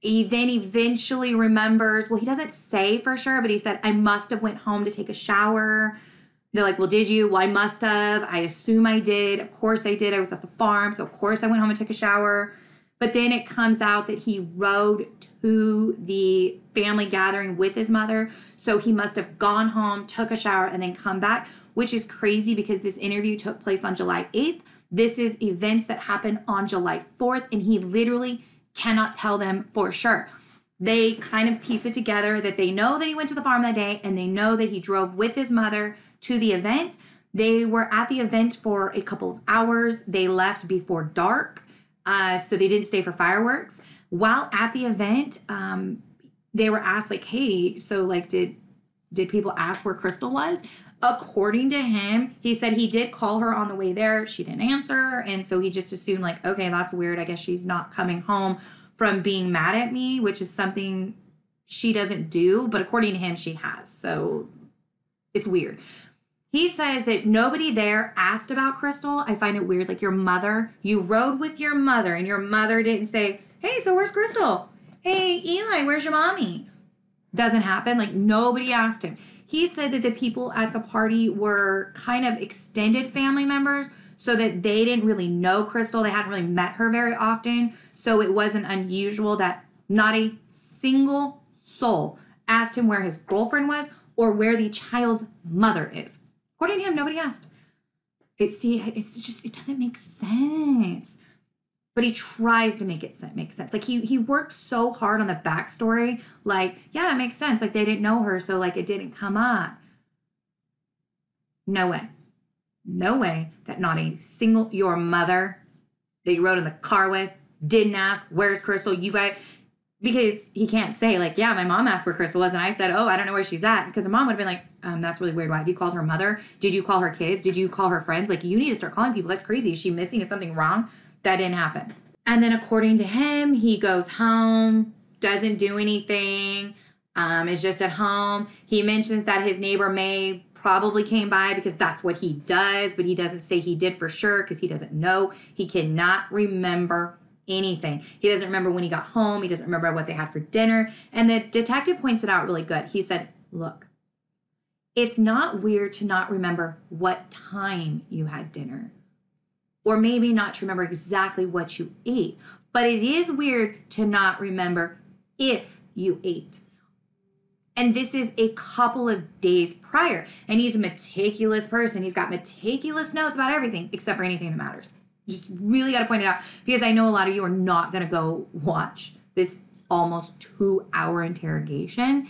He then eventually remembers well he doesn't say for sure but he said i must have went home to take a shower. They're like well did you? Well i must have. I assume i did. Of course i did. I was at the farm so of course i went home and took a shower. But then it comes out that he rode to the family gathering with his mother so he must have gone home took a shower and then come back which is crazy because this interview took place on july 8th this is events that happened on july 4th and he literally cannot tell them for sure. They kind of piece it together that they know that he went to the farm that day and they know that he drove with his mother to the event. They were at the event for a couple of hours. They left before dark, uh, so they didn't stay for fireworks. While at the event, um, they were asked like, "Hey, so like, did did people ask where Crystal was?" According to him, he said he did call her on the way there. She didn't answer. And so he just assumed, like, okay, that's weird. I guess she's not coming home from being mad at me, which is something she doesn't do. But according to him, she has. So it's weird. He says that nobody there asked about Crystal. I find it weird. Like your mother, you rode with your mother, and your mother didn't say, hey, so where's Crystal? Hey, Eli, where's your mommy? Doesn't happen. Like nobody asked him. He said that the people at the party were kind of extended family members so that they didn't really know Crystal. They hadn't really met her very often. So it wasn't unusual that not a single soul asked him where his girlfriend was or where the child's mother is. According to him, nobody asked. It see, it's just it doesn't make sense but he tries to make it make sense. Like he he worked so hard on the backstory. Like, yeah, it makes sense. Like they didn't know her, so like it didn't come up. No way. No way that not a single your mother that you rode in the car with didn't ask, where's Crystal? You guys because he can't say, like, yeah, my mom asked where Crystal was, and I said, Oh, I don't know where she's at. Because her mom would have been like, um, that's really weird. Why have you called her mother? Did you call her kids? Did you call her friends? Like, you need to start calling people. That's crazy. Is she missing? Is something wrong? That didn't happen. And then, according to him, he goes home, doesn't do anything, um, is just at home. He mentions that his neighbor May probably came by because that's what he does, but he doesn't say he did for sure because he doesn't know. He cannot remember anything. He doesn't remember when he got home. He doesn't remember what they had for dinner. And the detective points it out really good. He said, Look, it's not weird to not remember what time you had dinner or maybe not to remember exactly what you ate. But it is weird to not remember if you ate. And this is a couple of days prior. And he's a meticulous person. He's got meticulous notes about everything except for anything that matters. Just really got to point it out because I know a lot of you are not going to go watch this almost two hour interrogation.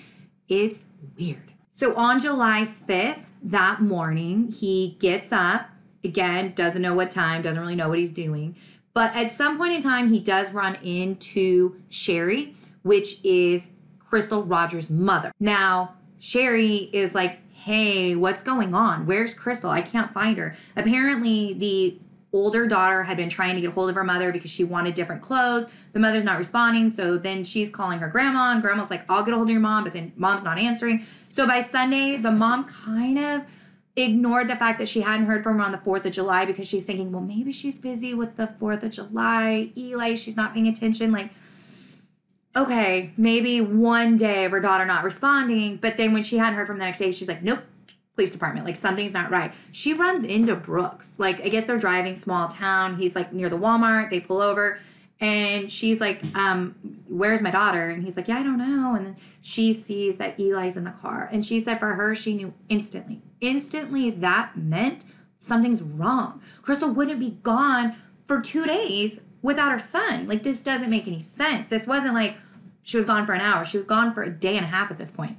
It's weird. So on July 5th, that morning, he gets up again, doesn't know what time, doesn't really know what he's doing. But at some point in time, he does run into Sherry, which is Crystal Rogers' mother. Now, Sherry is like, hey, what's going on? Where's Crystal? I can't find her. Apparently, the older daughter had been trying to get a hold of her mother because she wanted different clothes. The mother's not responding. So then she's calling her grandma, and grandma's like, I'll get a hold of your mom, but then mom's not answering. So by Sunday, the mom kind of ignored the fact that she hadn't heard from her on the 4th of July because she's thinking, well, maybe she's busy with the 4th of July. Eli, she's not paying attention. Like, okay, maybe one day of her daughter not responding. But then when she hadn't heard from the next day, she's like, nope, police department. Like, something's not right. She runs into Brooks. Like, I guess they're driving small town. He's like near the Walmart. They pull over. And she's like, um, where's my daughter? And he's like, yeah, I don't know. And then she sees that Eli's in the car. And she said for her, she knew instantly. Instantly, that meant something's wrong. Crystal wouldn't be gone for two days without her son. Like, this doesn't make any sense. This wasn't like she was gone for an hour, she was gone for a day and a half at this point.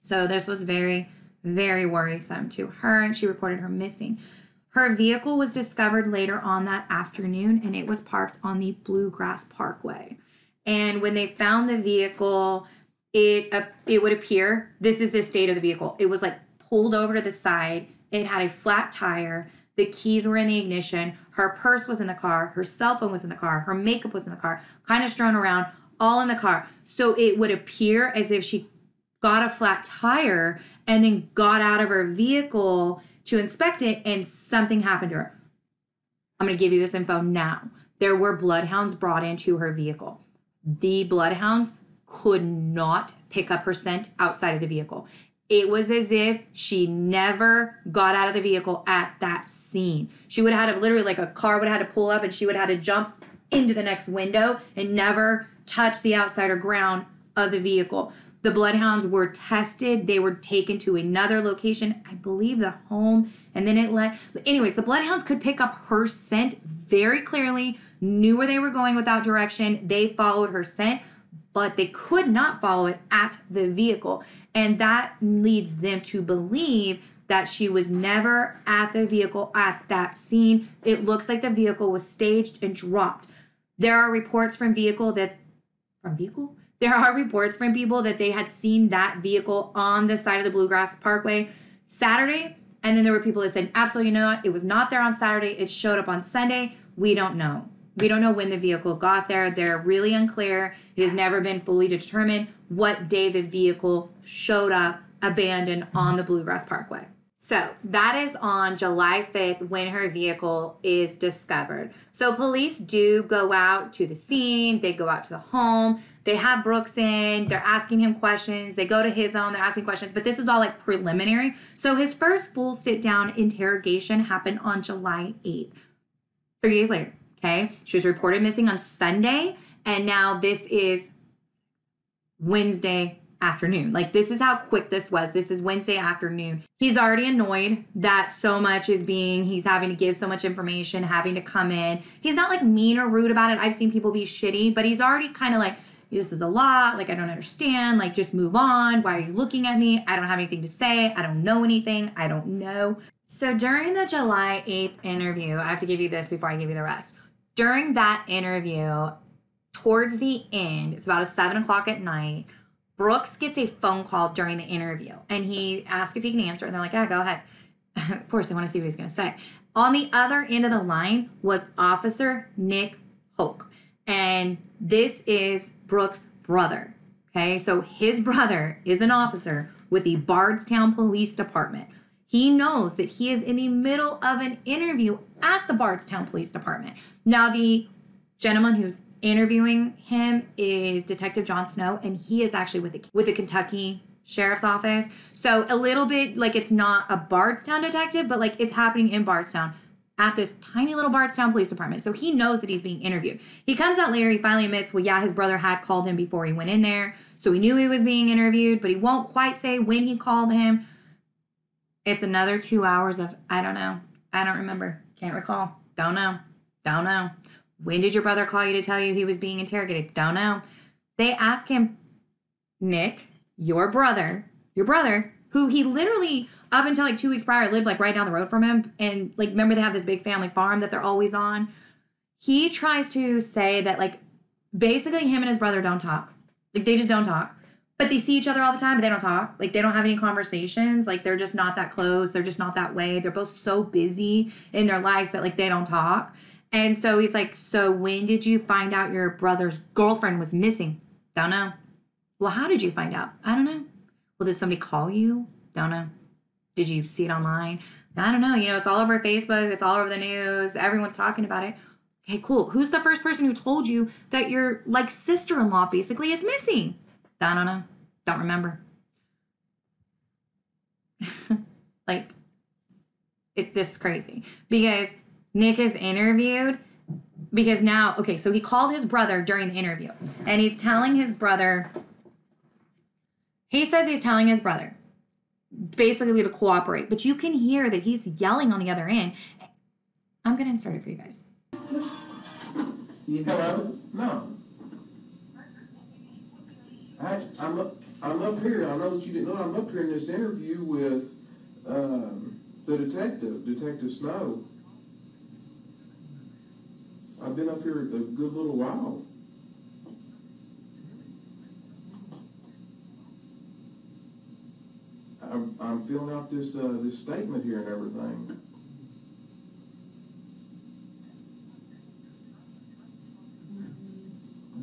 So, this was very, very worrisome to her. And she reported her missing. Her vehicle was discovered later on that afternoon and it was parked on the Bluegrass Parkway. And when they found the vehicle, it uh, it would appear this is the state of the vehicle. It was like pulled over to the side. It had a flat tire. The keys were in the ignition. Her purse was in the car. Her cell phone was in the car. Her makeup was in the car, kind of strewn around, all in the car. So it would appear as if she got a flat tire and then got out of her vehicle to inspect it and something happened to her. I'm going to give you this info now. There were bloodhounds brought into her vehicle. the bloodhounds could not pick up her scent outside of the vehicle. It was as if she never got out of the vehicle at that scene. She would have had to literally like a car would have had to pull up and she would have had to jump into the next window and never touch the outside or ground of the vehicle. The bloodhounds were tested. They were taken to another location, I believe the home, and then it let. Anyways, the bloodhounds could pick up her scent very clearly, knew where they were going without direction. They followed her scent, but they could not follow it at the vehicle. And that leads them to believe that she was never at the vehicle at that scene. It looks like the vehicle was staged and dropped. There are reports from vehicle that from vehicle there are reports from people that they had seen that vehicle on the side of the Bluegrass Parkway Saturday. And then there were people that said, absolutely not. It was not there on Saturday. It showed up on Sunday. We don't know. We don't know when the vehicle got there. They're really unclear. It has never been fully determined what day the vehicle showed up abandoned on the Bluegrass Parkway. So that is on July 5th when her vehicle is discovered. So police do go out to the scene, they go out to the home, they have Brooks in, they're asking him questions, they go to his home, they're asking questions, but this is all like preliminary. So his first full sit down interrogation happened on July 8th, three days later. Okay. She was reported missing on Sunday, and now this is Wednesday, afternoon. Like this is how quick this was. This is Wednesday afternoon. He's already annoyed that so much is being he's having to give so much information, having to come in. He's not like mean or rude about it. I've seen people be shitty, but he's already kind of like this is a lot. Like I don't understand. Like just move on. Why are you looking at me? I don't have anything to say. I don't know anything. I don't know. So during the July 8th interview, I have to give you this before I give you the rest. During that interview, towards the end, it's about a seven o'clock at night Brooks gets a phone call during the interview and he asks if he can answer. And they're like, yeah, go ahead. of course, they want to see what he's going to say. On the other end of the line was Officer Nick Houck. And this is Brooks' brother. Okay, so his brother is an officer with the Bardstown Police Department. He knows that he is in the middle of an interview at the Bardstown Police Department. Now, the gentleman who's interviewing him is Detective John Snow, and he is actually with the with the Kentucky Sheriff's Office. So a little bit like it's not a Bardstown detective, but like it's happening in Bardstown at this tiny little Bardstown Police Department. So he knows that he's being interviewed. He comes out later, he finally admits, well, yeah, his brother had called him before he went in there. So he knew he was being interviewed, but he won't quite say when he called him. It's another two hours of, I don't know. I don't remember. Can't recall. Don't know. Don't know. When did your brother call you to tell you he was being interrogated? Don't know. They ask him, Nick, your brother, your brother, who he literally up until like two weeks prior lived like right down the road from him. And like, remember, they have this big family farm that they're always on. He tries to say that like basically him and his brother don't talk. Like, they just don't talk. But they see each other all the time, but they don't talk. Like, they don't have any conversations. Like, they're just not that close. They're just not that way. They're both so busy in their lives that like they don't talk. And so he's like, So when did you find out your brother's girlfriend was missing? Don't know. Well, how did you find out? I don't know. Well, did somebody call you? Don't know. Did you see it online? I don't know. You know, it's all over Facebook, it's all over the news, everyone's talking about it. Okay, cool. Who's the first person who told you that your like sister-in-law basically is missing? I don't know. Don't remember. like it, this is crazy because Nick is interviewed because now, okay, so he called his brother during the interview and he's telling his brother, he says he's telling his brother basically to cooperate, but you can hear that he's yelling on the other end. I'm going to insert it for you guys. Hello? No. I, I'm up, I'm up here. I know that you didn't know I'm up here in this interview with um, the detective, Detective Snow. I've been up here a good little while. I'm, I'm filling out this, uh, this statement here and everything.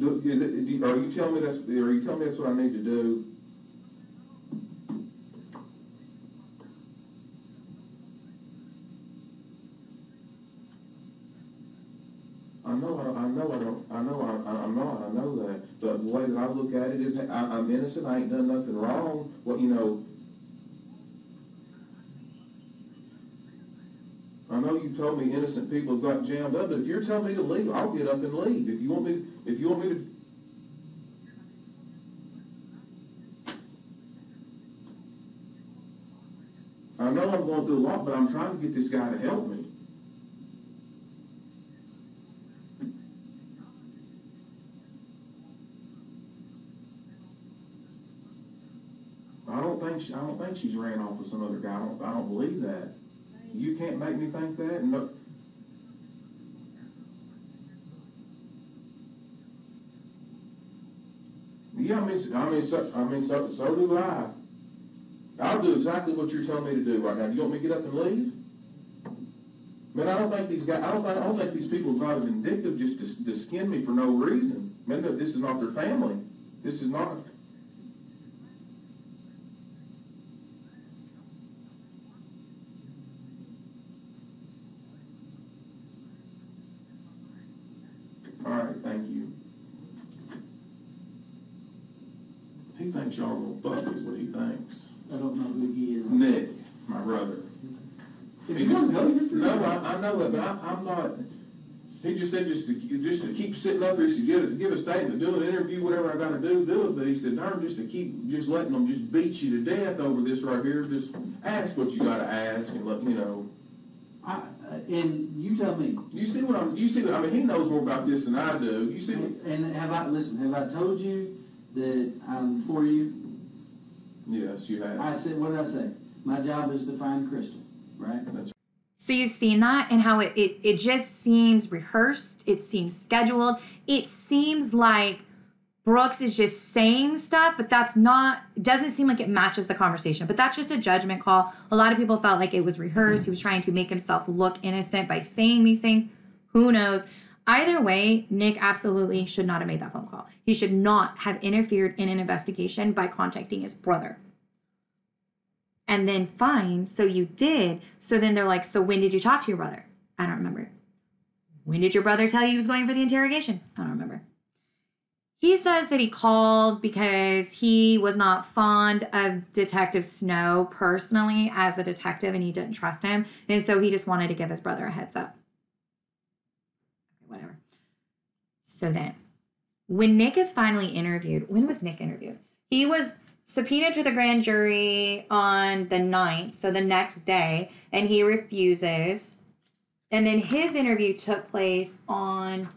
Do, is it, do, are you telling me that's, are you telling me that's what I need to do? I know, I, I know, I don't, I know, I, I know, I know that. But the way that I look at it is, I, I'm innocent, I ain't done nothing wrong, what, you know. Told me innocent people have got jammed up, but if you're telling me to leave, I'll get up and leave. If you want me, if you want me to, I know I'm going through a lot, but I'm trying to get this guy to help me. I don't think she, I don't think she's ran off with some other guy. I don't, I don't believe that. You can't make me think that. No. Yeah, I mean, I mean, so, I mean, so, so do I. I'll do exactly what you're telling me to do right now. Do you want me to get up and leave? Man, I don't think these guys, I don't think, I don't think these people are probably vindictive just to, to skin me for no reason. Man, this is not their family. This is not. All right, thank you. He thinks y'all little fuck is what he thinks. I don't know who he is. Nick, my brother. If you to go, you're. No, I, I know that, but I, I'm not, he just said just to, just to keep sitting up here, he said, give, give a statement, do an interview, whatever I gotta do, do it, but he said, no, just to keep, just letting them just beat you to death over this right here, just ask what you gotta ask and let, you know. I, uh, and you tell me, You see what I'm, you see, what I mean, he knows more about this than I do, you see, what- and have I, listen, have I told you that I'm for you? yes, you have. I said, what did I say? My job is to find Crystal, right? That's So you've seen that and how it, it it just seems rehearsed, it seems scheduled. It seems like Brooks is just saying stuff, but that's not doesn't seem like it matches the conversation. But that's just a judgment call. A lot of people felt like it was rehearsed. He was trying to make himself look innocent by saying these things. Who knows? Either way, Nick absolutely should not have made that phone call. He should not have interfered in an investigation by contacting his brother. And then fine so you did. So then they're like so when did you talk to your brother? I don't remember. When did your brother tell you he was going for the interrogation? I don't remember. He says that he called because he was not fond of detective snow personally as a detective and he didn't trust him. And so he just wanted to give his brother a heads up whatever so then when nick is finally interviewed when was nick interviewed he was subpoenaed to the grand jury on the 9th, so the next day, and he refuses. And then his interview took place on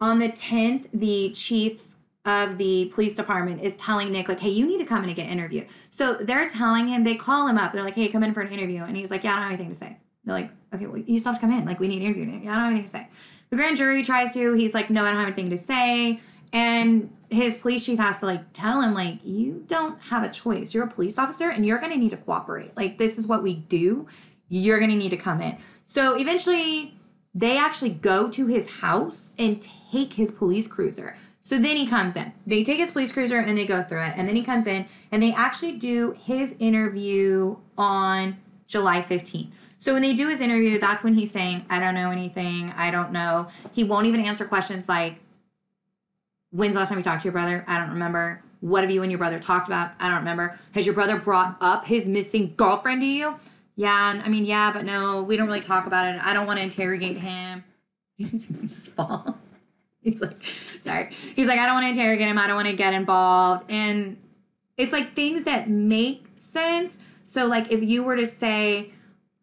on the 10th, the chief of the police department is telling Nick, like, hey, you need to come in and get interviewed. So they're telling him, they call him up, they're like, hey, come in for an interview. And he's like, yeah, I don't have anything to say. They're like, okay, well, you still have to come in. Like, we need to interview. I don't have anything to say. The grand jury tries to, he's like, no, I don't have anything to say. And his police chief has to like tell him like you don't have a choice. You're a police officer and you're going to need to cooperate. Like this is what we do. You're going to need to come in. So eventually they actually go to his house and take his police cruiser. So then he comes in. They take his police cruiser and they go through it. And then he comes in and they actually do his interview on july 15th so when they do his interview that's when he's saying i don't know anything i don't know he won't even answer questions like When's the last time you talked to your brother? I don't remember. What have you and your brother talked about? I don't remember. Has your brother brought up his missing girlfriend to you? Yeah, I mean, yeah, but no, we don't really talk about it. I don't want to interrogate him. Just fall. He's like, sorry. He's like, I don't want to interrogate him. I don't want to get involved. And it's like things that make sense. So, like, if you were to say,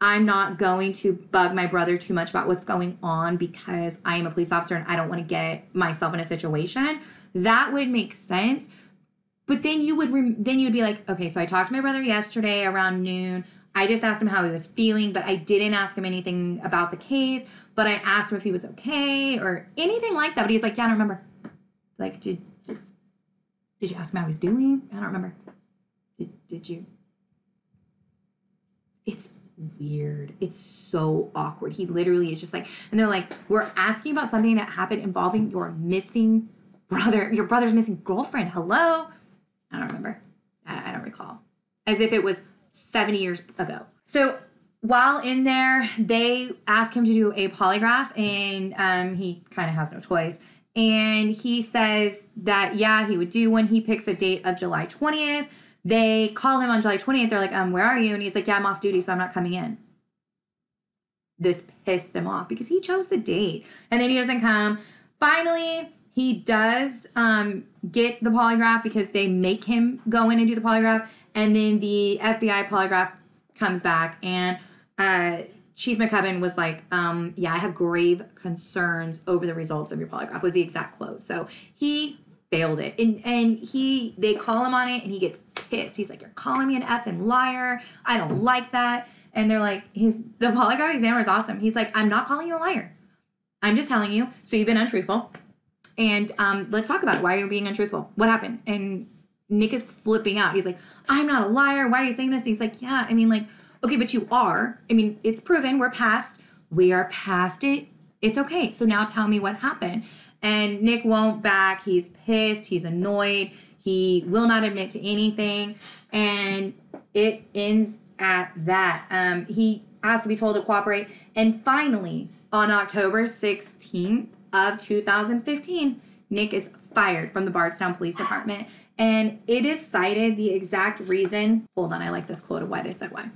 I'm not going to bug my brother too much about what's going on because I am a police officer and I don't want to get myself in a situation. That would make sense. But then you would then you'd be like, okay, so I talked to my brother yesterday around noon. I just asked him how he was feeling, but I didn't ask him anything about the case. But I asked him if he was okay or anything like that. But he's like, yeah, I don't remember. Like, did did, did you ask him how he's doing? I don't remember. Did did you? It's weird. It's so awkward. He literally is just like, and they're like, we're asking about something that happened involving your missing brother, your brother's missing girlfriend. Hello? I don't remember. I, I don't recall. As if it was 70 years ago. So while in there, they ask him to do a polygraph, and um, he kind of has no choice. And he says that, yeah, he would do when he picks a date of July 20th. They call him on July 20th. They're like, um, where are you? And he's like, yeah, I'm off duty, so I'm not coming in. This pissed them off because he chose the date and then he doesn't come. Finally, he does um, get the polygraph because they make him go in and do the polygraph. And then the FBI polygraph comes back and uh, Chief McCubbin was like, um, yeah, I have grave concerns over the results of your polygraph, was the exact quote. So he failed it. And and he they call him on it and he gets pissed. He's like, You're calling me an effing liar. I don't like that. And they're like, his the polygraph examiner is awesome. He's like, I'm not calling you a liar. I'm just telling you, so you've been untruthful. And um, let's talk about it. why you're being untruthful. What happened? And Nick is flipping out. He's like, I'm not a liar. Why are you saying this? And he's like, Yeah, I mean, like, okay, but you are. I mean, it's proven. We're past. We are past it. It's okay. So now tell me what happened. And Nick won't back. He's pissed. He's annoyed. He will not admit to anything. And it ends at that. Um, he has to be told to cooperate. And finally, on October 16th of 2015, Nick is fired from the Bardstown Police Department. And it is cited the exact reason. Hold on, I like this quote of why they said why.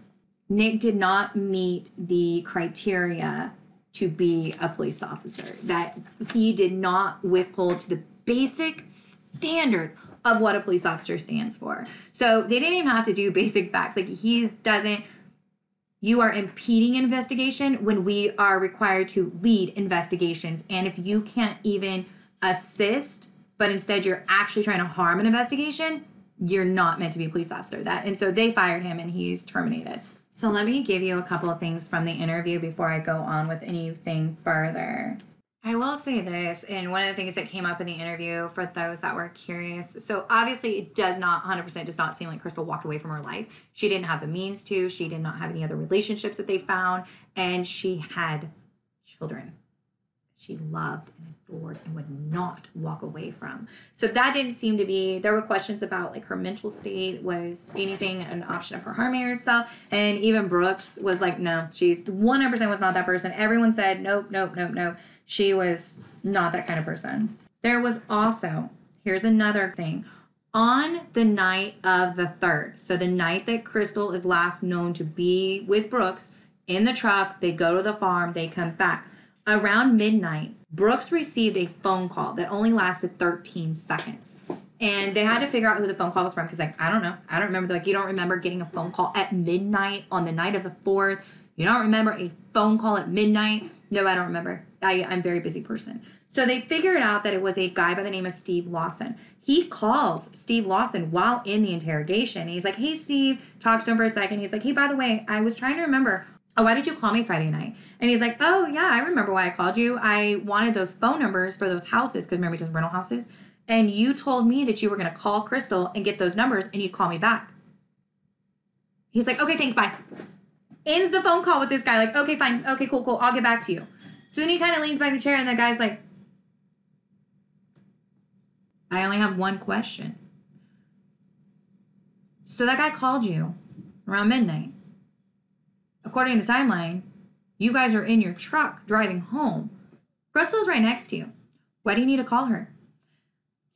Nick did not meet the criteria to be a police officer, that he did not withhold to the basic standards of what a police officer stands for. So they didn't even have to do basic facts. Like he doesn't, you are impeding investigation when we are required to lead investigations. And if you can't even assist, but instead you're actually trying to harm an investigation, you're not meant to be a police officer. That and so they fired him and he's terminated. So let me give you a couple of things from the interview before I go on with anything further. I will say this, and one of the things that came up in the interview for those that were curious. So obviously, it does not 100% does not seem like Crystal walked away from her life. She didn't have the means to. She did not have any other relationships that they found, and she had children. She loved and adored and would not walk away from. So that didn't seem to be. There were questions about like her mental state. Was anything an option of her harming herself? And even Brooks was like, no, she 100% was not that person. Everyone said, nope, nope, nope, nope she was not that kind of person. There was also, here's another thing. On the night of the third, so the night that Crystal is last known to be with Brooks in the truck, they go to the farm, they come back. Around midnight, Brooks received a phone call that only lasted 13 seconds. And they had to figure out who the phone call was from because, like, I don't know. I don't remember. Like, you don't remember getting a phone call at midnight on the night of the fourth. You don't remember a phone call at midnight. No, I don't remember. I, I'm a very busy person. So they figured out that it was a guy by the name of Steve Lawson. He calls Steve Lawson while in the interrogation. He's like, hey, Steve, talks to him for a second. He's like, hey, by the way, I was trying to remember. Oh, why did you call me Friday night? And he's like, oh, yeah, I remember why I called you. I wanted those phone numbers for those houses because remember he does rental houses. And you told me that you were going to call Crystal and get those numbers and you'd call me back. He's like, okay, thanks, bye. Ends the phone call with this guy, like, okay, fine, okay, cool, cool, I'll get back to you. So then he kind of leans back in the chair, and the guy's like, I only have one question. So that guy called you around midnight. According to the timeline, you guys are in your truck driving home. Crystal's right next to you. Why do you need to call her?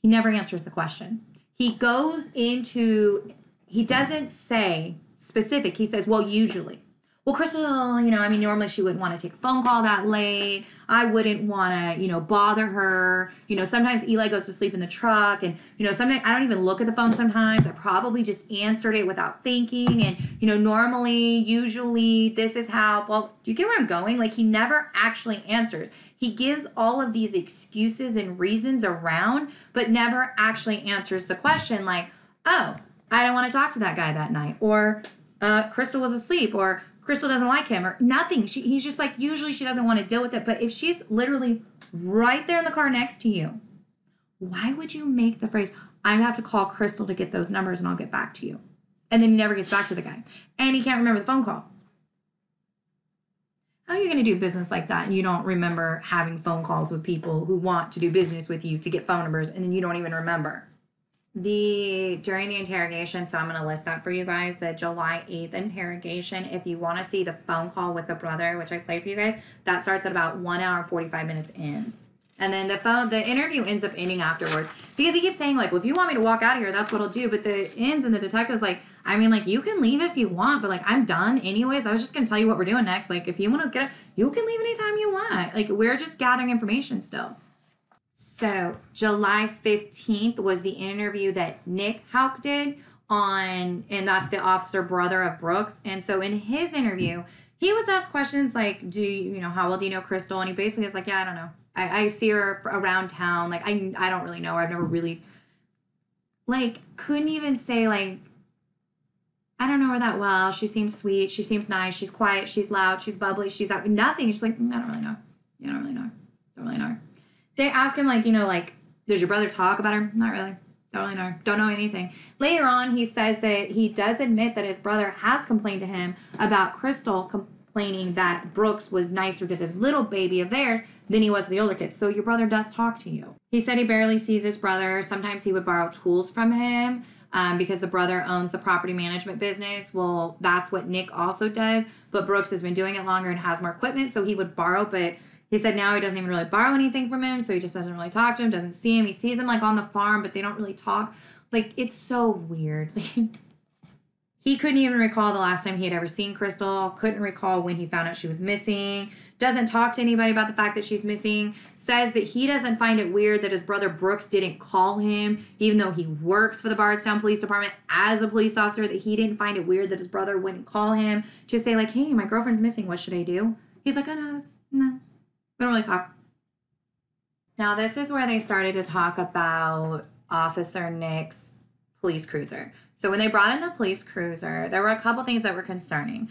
He never answers the question. He goes into, he doesn't say specific. He says, well, usually well, Crystal, you know, I mean, normally she wouldn't want to take a phone call that late. I wouldn't want to, you know, bother her. You know, sometimes Eli goes to sleep in the truck, and, you know, sometimes I don't even look at the phone sometimes. I probably just answered it without thinking. And, you know, normally, usually, this is how, well, do you get where I'm going? Like, he never actually answers. He gives all of these excuses and reasons around, but never actually answers the question, like, oh, I don't want to talk to that guy that night, or uh, Crystal was asleep, or Crystal doesn't like him or nothing. She, he's just like, usually she doesn't want to deal with it. But if she's literally right there in the car next to you, why would you make the phrase, I'm gonna have to call Crystal to get those numbers and I'll get back to you? And then he never gets back to the guy. And he can't remember the phone call. How are you going to do business like that and you don't remember having phone calls with people who want to do business with you to get phone numbers and then you don't even remember? The during the interrogation so i'm going to list that for you guys the july 8th interrogation if you want to see the phone call with the brother which i played for you guys that starts at about one hour 45 minutes in And then the phone, the interview ends up ending afterwards because he keeps saying like, "Well, if you want me to walk out of here, that's what I'll do." But the ends and the detective's like, "I mean, like you can leave if you want, but like I'm done anyways. I was just gonna tell you what we're doing next. Like if you want to get, it, you can leave anytime you want. Like we're just gathering information still." So July fifteenth was the interview that Nick Houck did on, and that's the officer brother of Brooks. And so in his interview, he was asked questions like, "Do you, you know how well do you know Crystal?" And he basically is like, "Yeah, I don't know." I, I see her around town. Like I I don't really know her. I've never really like couldn't even say like I don't know her that well. She seems sweet. She seems nice. She's quiet. She's loud. She's bubbly. She's out. Nothing. She's like, "Mm, I don't really know. You don't really know. Don't really know. Her." They ask him like, you know, like, does your brother talk about her? Not really. Don't really know. Don't know anything. Later on, he says that he does admit that his brother has complained to him about Crystal complaining that Brooks was nicer to the little baby of theirs than he was to the older kids. So your brother does talk to you. He said he barely sees his brother. Sometimes he would borrow tools from him um, because the brother owns the property management business. Well, that's what Nick also does, but Brooks has been doing it longer and has more equipment, so he would borrow, but he said now he doesn't even really borrow anything from him, so he just doesn't really talk to him, doesn't see him. He sees him like on the farm, but they don't really talk. Like it's so weird. he couldn't even recall the last time he had ever seen Crystal, couldn't recall when he found out she was missing, doesn't talk to anybody about the fact that she's missing, says that he doesn't find it weird that his brother Brooks didn't call him, even though he works for the Bardstown Police Department as a police officer, that he didn't find it weird that his brother wouldn't call him to say, like, hey, my girlfriend's missing, what should I do? He's like, oh no, that's no. Don't really talk. Now, this is where they started to talk about Officer Nick's police cruiser. So, when they brought in the police cruiser, there were a couple things that were concerning.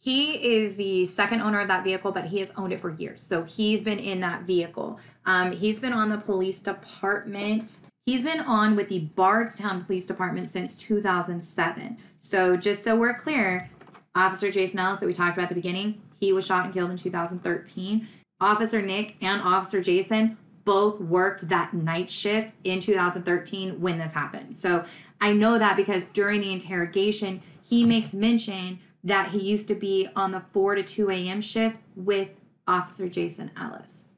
He is the second owner of that vehicle, but he has owned it for years. So, he's been in that vehicle. Um, he's been on the police department. He's been on with the Bardstown Police Department since 2007. So, just so we're clear, Officer Jason Ellis, that we talked about at the beginning, he was shot and killed in 2013. Officer Nick and Officer Jason both worked that night shift in 2013 when this happened. So I know that because during the interrogation, he makes mention that he used to be on the 4 to 2 a.m. shift with Officer Jason Ellis.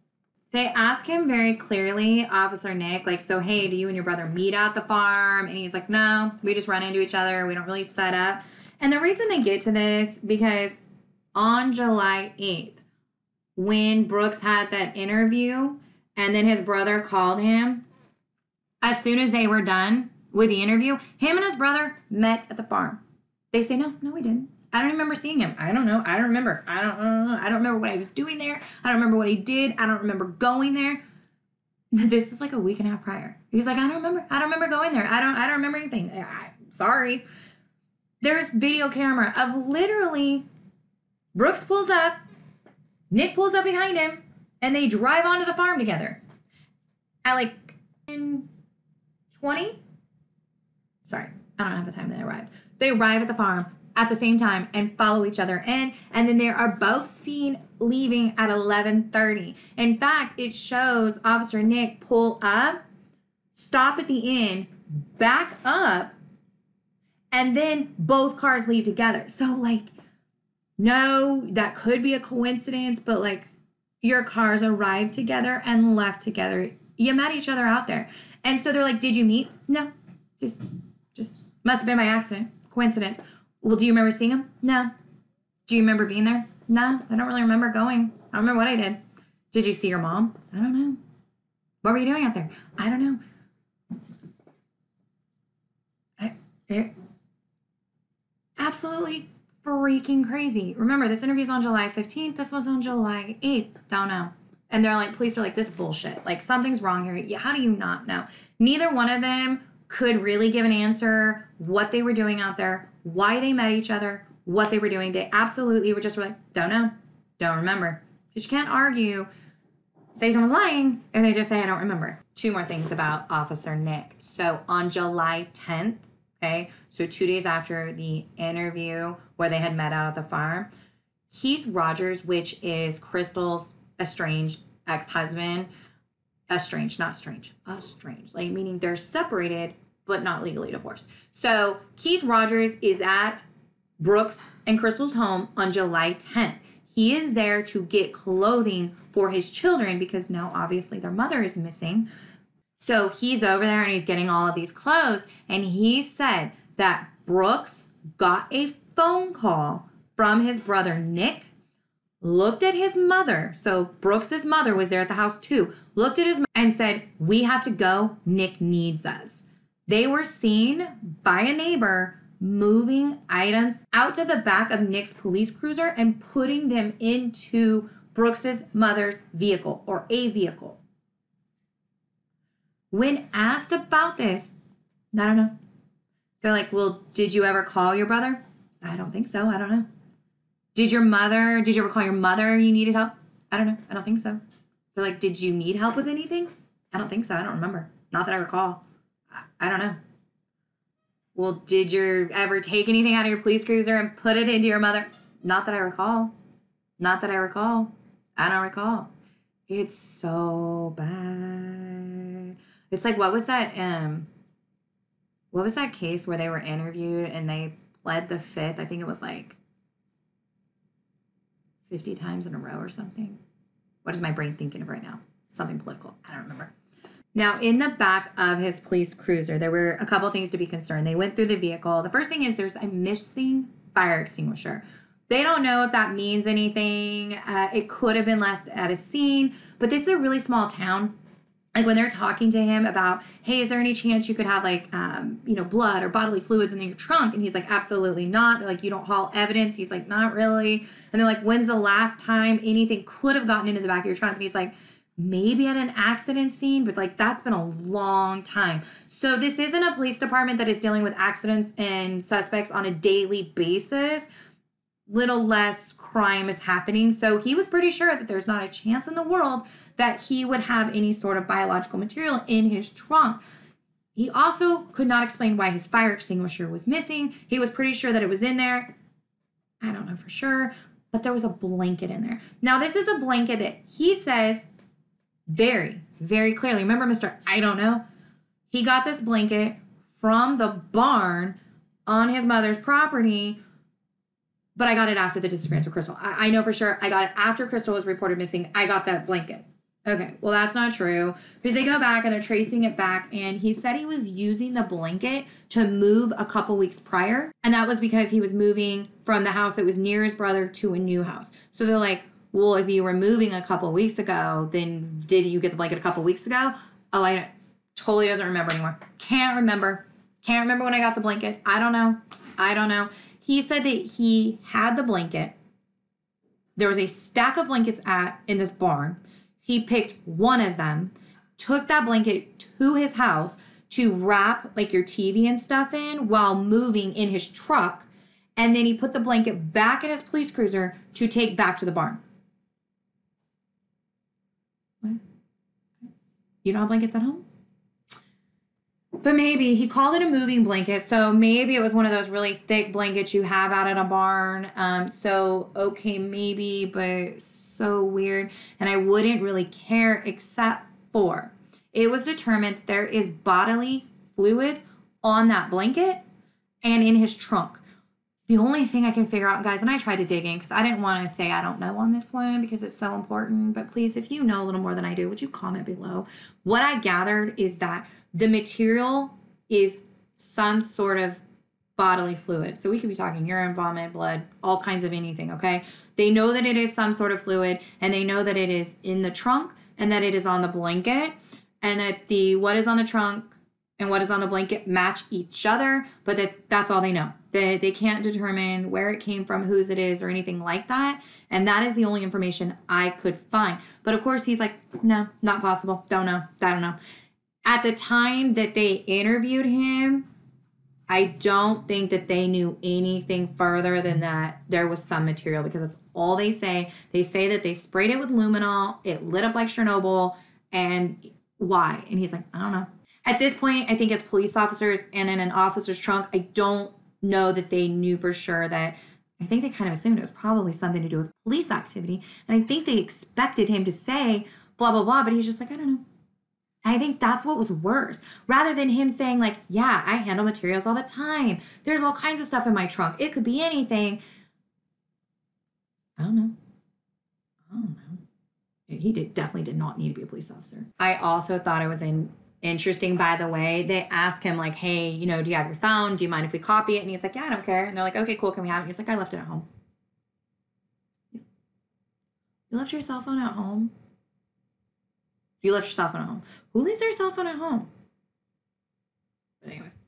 They ask him very clearly, Officer Nick, like, so hey, do you and your brother meet at the farm? And he's like, no, we just run into each other. We don't really set up. And the reason they get to this because on July 8th, when Brooks had that interview and then his brother called him, as soon as they were done with the interview, him and his brother met at the farm. They say, no, no, we didn't. I don't remember seeing him. I don't know. I don't remember. I don't, I don't know. I don't remember what I was doing there. I don't remember what he did. I don't remember going there. This is like a week and a half prior. He's like, I don't remember. I don't remember going there. I don't. I don't remember anything. I, sorry. There's video camera of literally Brooks pulls up, Nick pulls up behind him, and they drive onto the farm together. At like in 20? Sorry, I don't have the time they arrived. They arrive at the farm at the same time and follow each other in, and then they are both seen leaving at 11:30. In fact, it shows Officer Nick pull up, stop at the inn, back up, and then both cars leave together. So like no, that could be a coincidence, but like your cars arrived together and left together. You met each other out there. And so they're like, Did you meet? No. Just just must have been by accident. Coincidence. Well, do you remember seeing him? No. Do you remember being there? No. I don't really remember going. I don't remember what I did. Did you see your mom? I don't know. What were you doing out there? I don't know. I, it, absolutely freaking crazy. Remember, this interview's on July 15th. This was on July 8th. Don't know. And they're like, police are like, this bullshit. Like, something's wrong here. How do you not know? Neither one of them could really give an answer what they were doing out there, why they met each other, what they were doing. They absolutely were just like, don't know, don't remember. Because you can't argue, say someone's lying, and they just say, I don't remember. Two more things about Officer Nick. So on July 10th, okay, so two days after the interview where they had met out at the farm, Keith Rogers, which is Crystal's estranged ex husband, estranged, not strange, estranged, like meaning they're separated but not legally divorced. So Keith Rogers is at Brooks and Crystal's home on July 10th. He is there to get clothing for his children because now obviously their mother is missing. So he's over there and he's getting all of these clothes. And he said that Brooks got a phone call from his brother Nick, looked at his mother. So Brooks's mother was there at the house too, looked at his and said, We have to go. Nick needs us. They were seen by a neighbor moving items out to the back of Nick's police cruiser and putting them into Brooks's mother's vehicle or a vehicle. When asked about this, I don't know. They're like, Well, did you ever call your brother? I don't think so. I don't know. Did your mother, did you ever call your mother you needed help? I don't know. I don't think so. They're like, Did you need help with anything? I don't think so. I don't remember. Not that I recall. I, I don't know. Well, did you ever take anything out of your police cruiser and put it into your mother? Not that I recall. Not that I recall. I don't recall. It's so bad. It's like what was that um what was that case where they were interviewed and they pled the fifth? I think it was like 50 times in a row or something. What is my brain thinking of right now? Something political. I don't remember. Now, in the back of his police cruiser, there were a couple things to be concerned. They went through the vehicle. The first thing is there's a missing fire extinguisher. They don't know if that means anything. Uh, it could have been left at a scene, but this is a really small town. Like when they're talking to him about, hey, is there any chance you could have like, um, you know, blood or bodily fluids in your trunk? And he's like, absolutely not. They're like, you don't haul evidence. He's like, not really. And they're like, when's the last time anything could have gotten into the back of your trunk? And he's like, maybe at an accident scene, but like that's been a long time. So this isn't a police department that is dealing with accidents and suspects on a daily basis. Little less crime is happening. So he was pretty sure that there's not a chance in the world that he would have any sort of biological material in his trunk. He also could not explain why his fire extinguisher was missing. He was pretty sure that it was in there. I don't know for sure, but there was a blanket in there. Now, this is a blanket that he says very, very clearly. Remember, Mr. I don't know? He got this blanket from the barn on his mother's property, but I got it after the disappearance of Crystal. I, I know for sure I got it after Crystal was reported missing. I got that blanket. Okay, well, that's not true because they go back and they're tracing it back. And he said he was using the blanket to move a couple weeks prior. And that was because he was moving from the house that was near his brother to a new house. So they're like, well, if you were moving a couple weeks ago, then did you get the blanket a couple weeks ago? Oh, I totally doesn't remember anymore. Can't remember. Can't remember when I got the blanket. I don't know. I don't know. He said that he had the blanket. There was a stack of blankets at in this barn. He picked one of them, took that blanket to his house to wrap like your TV and stuff in while moving in his truck. And then he put the blanket back in his police cruiser to take back to the barn. What? You don't have blankets at home? But maybe he called it a moving blanket. So maybe it was one of those really thick blankets you have out in a barn. Um, so, okay, maybe, but so weird. And I wouldn't really care except for it was determined there is bodily fluids on that blanket and in his trunk. The only thing I can figure out, guys, and I tried to dig in because I didn't want to say I don't know on this one because it's so important. But please, if you know a little more than I do, would you comment below? What I gathered is that the material is some sort of bodily fluid. So we could be talking urine, vomit, blood, all kinds of anything, okay? They know that it is some sort of fluid and they know that it is in the trunk and that it is on the blanket and that the what is on the trunk and what is on the blanket match each other, but that that's all they know. They, they can't determine where it came from, whose it is, or anything like that. And that is the only information I could find. But of course, he's like, no, not possible. Don't know. I don't know. At the time that they interviewed him, I don't think that they knew anything further than that there was some material because that's all they say. They say that they sprayed it with luminol, it lit up like Chernobyl, and why? And he's like, I don't know. At this point, I think as police officers and in an officer's trunk, I don't know that they knew for sure that I think they kind of assumed it was probably something to do with police activity. And I think they expected him to say blah, blah, blah, but he's just like, I don't know. I think that's what was worse. Rather than him saying, like, yeah, I handle materials all the time. There's all kinds of stuff in my trunk. It could be anything. I don't know. I don't know. he did definitely did not need to be a police officer. I also thought I was in interesting by the way they ask him like hey you know do you have your phone? Do you mind if we copy it? And he's like yeah i don't care. And they're like okay cool can we have it? He's like i left it at home. You left your cell phone at home? You left your cell phone at home. Who leaves their cell phone at home? But anyways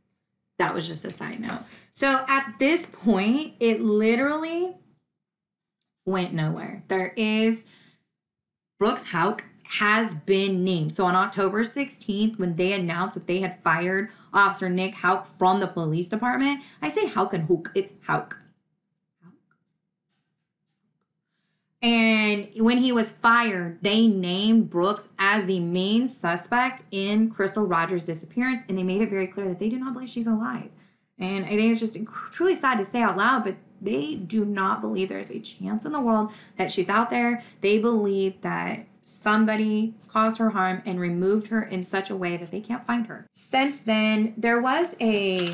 that was just a side note. So at this point it literally went nowhere. There is brooks Houck has been named. So on October 16th, when they announced that they had fired Officer Nick Houck from the police department, I say Houck and Hook, it's Houck. And when he was fired, they named Brooks as the main suspect in Crystal Rogers' disappearance, and they made it very clear that they do not believe she's alive. And I think it's just truly sad to say out loud, but they do not believe there's a chance in the world that she's out there. They believe that somebody caused her harm and removed her in such a way that they can't find her. Since then, there was a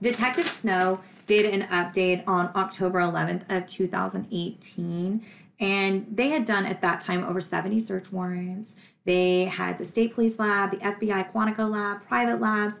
Detective Snow did an update on October 11th of 2018 and they had done at that time over 70 search warrants. They had the state police lab, the FBI Quantico lab, private labs,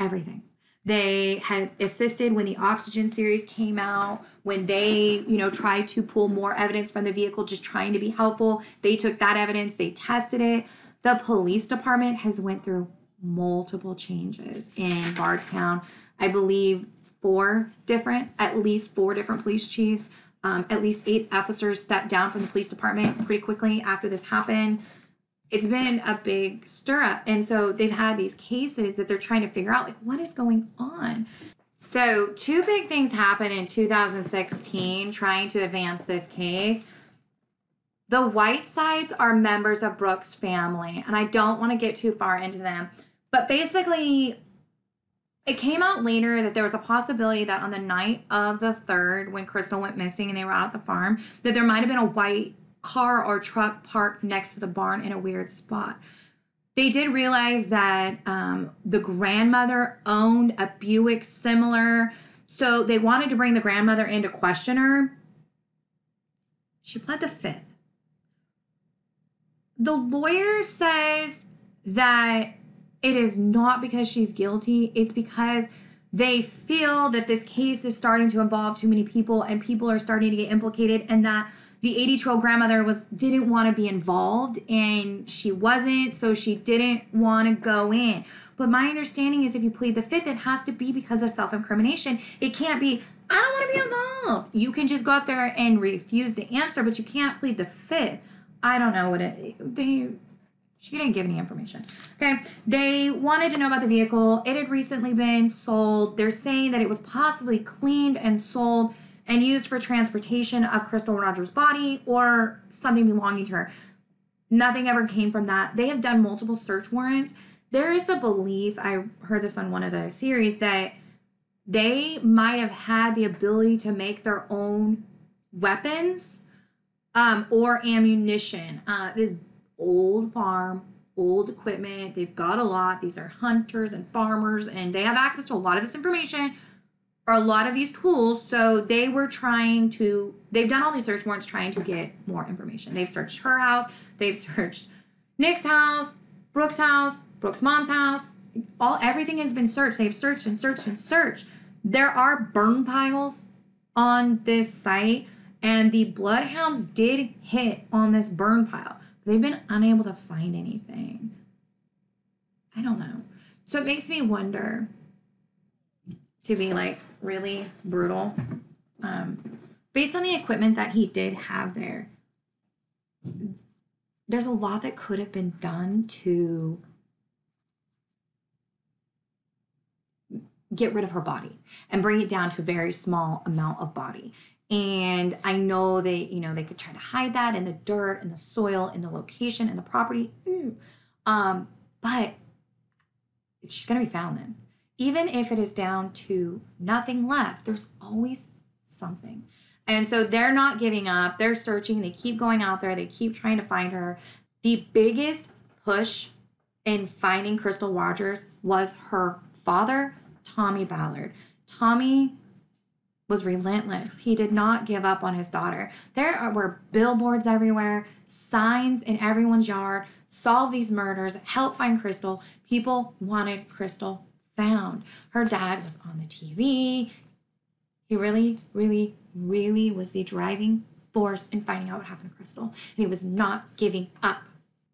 everything. They had assisted when the oxygen series came out, when they, you know, tried to pull more evidence from the vehicle, just trying to be helpful. They took that evidence, they tested it. The police department has went through multiple changes in Bardstown. I believe four different, at least four different police chiefs. Um, at least eight officers stepped down from the police department pretty quickly after this happened it's been a big stir up. And so they've had these cases that they're trying to figure out like what is going on. So, two big things happened in 2016 trying to advance this case. The Whitesides are members of Brooks' family, and I don't want to get too far into them. But basically, it came out later that there was a possibility that on the night of the third, when Crystal went missing and they were out at the farm, that there might have been a white car or truck parked next to the barn in a weird spot. They did realize that um, the grandmother owned a Buick similar, so they wanted to bring the grandmother in to question her. She pled the fifth. The lawyer says that it is not because she's guilty, it's because they feel that this case is starting to involve too many people and people are starting to get implicated and that the 82 year old grandmother was didn't want to be involved and she wasn't so she didn't want to go in but my understanding is if you plead the fifth it has to be because of self-incrimination it can't be i don't want to be involved you can just go up there and refuse to answer but you can't plead the fifth i don't know what it they she didn't give any information. Okay. They wanted to know about the vehicle. It had recently been sold. They're saying that it was possibly cleaned and sold and used for transportation of Crystal Rogers' body or something belonging to her. Nothing ever came from that. They have done multiple search warrants. There is the belief, I heard this on one of the series, that they might have had the ability to make their own weapons um, or ammunition. Uh, this old farm, old equipment. They've got a lot. These are hunters and farmers, and they have access to a lot of this information or a lot of these tools. So they were trying to, they've done all these search warrants trying to get more information. They've searched her house, they've searched Nick's house, Brooks' house, Brooks' mom's house. All everything has been searched. They've searched and searched and searched. There are burn piles on this site, and the bloodhounds did hit on this burn pile. They've been unable to find anything. I don't know. So it makes me wonder to be like really brutal. Um, based on the equipment that he did have there, there's a lot that could have been done to get rid of her body and bring it down to a very small amount of body. And I know they, you know, they could try to hide that in the dirt and the soil and the location and the property. Um, but it's she's gonna be found then even if it is down to nothing left, there's always something. And so they're not giving up. They're searching. They keep going out there. They keep trying to find her. The biggest push in finding Crystal Rogers was her father, Tommy Ballard. Tommy was relentless. He did not give up on his daughter. There were billboards everywhere, signs in everyone's yard, solve these murders, help find Crystal. People wanted Crystal found. Her dad was on the TV. He really, really, really was the driving force in finding out what happened to Crystal. And he was not giving up.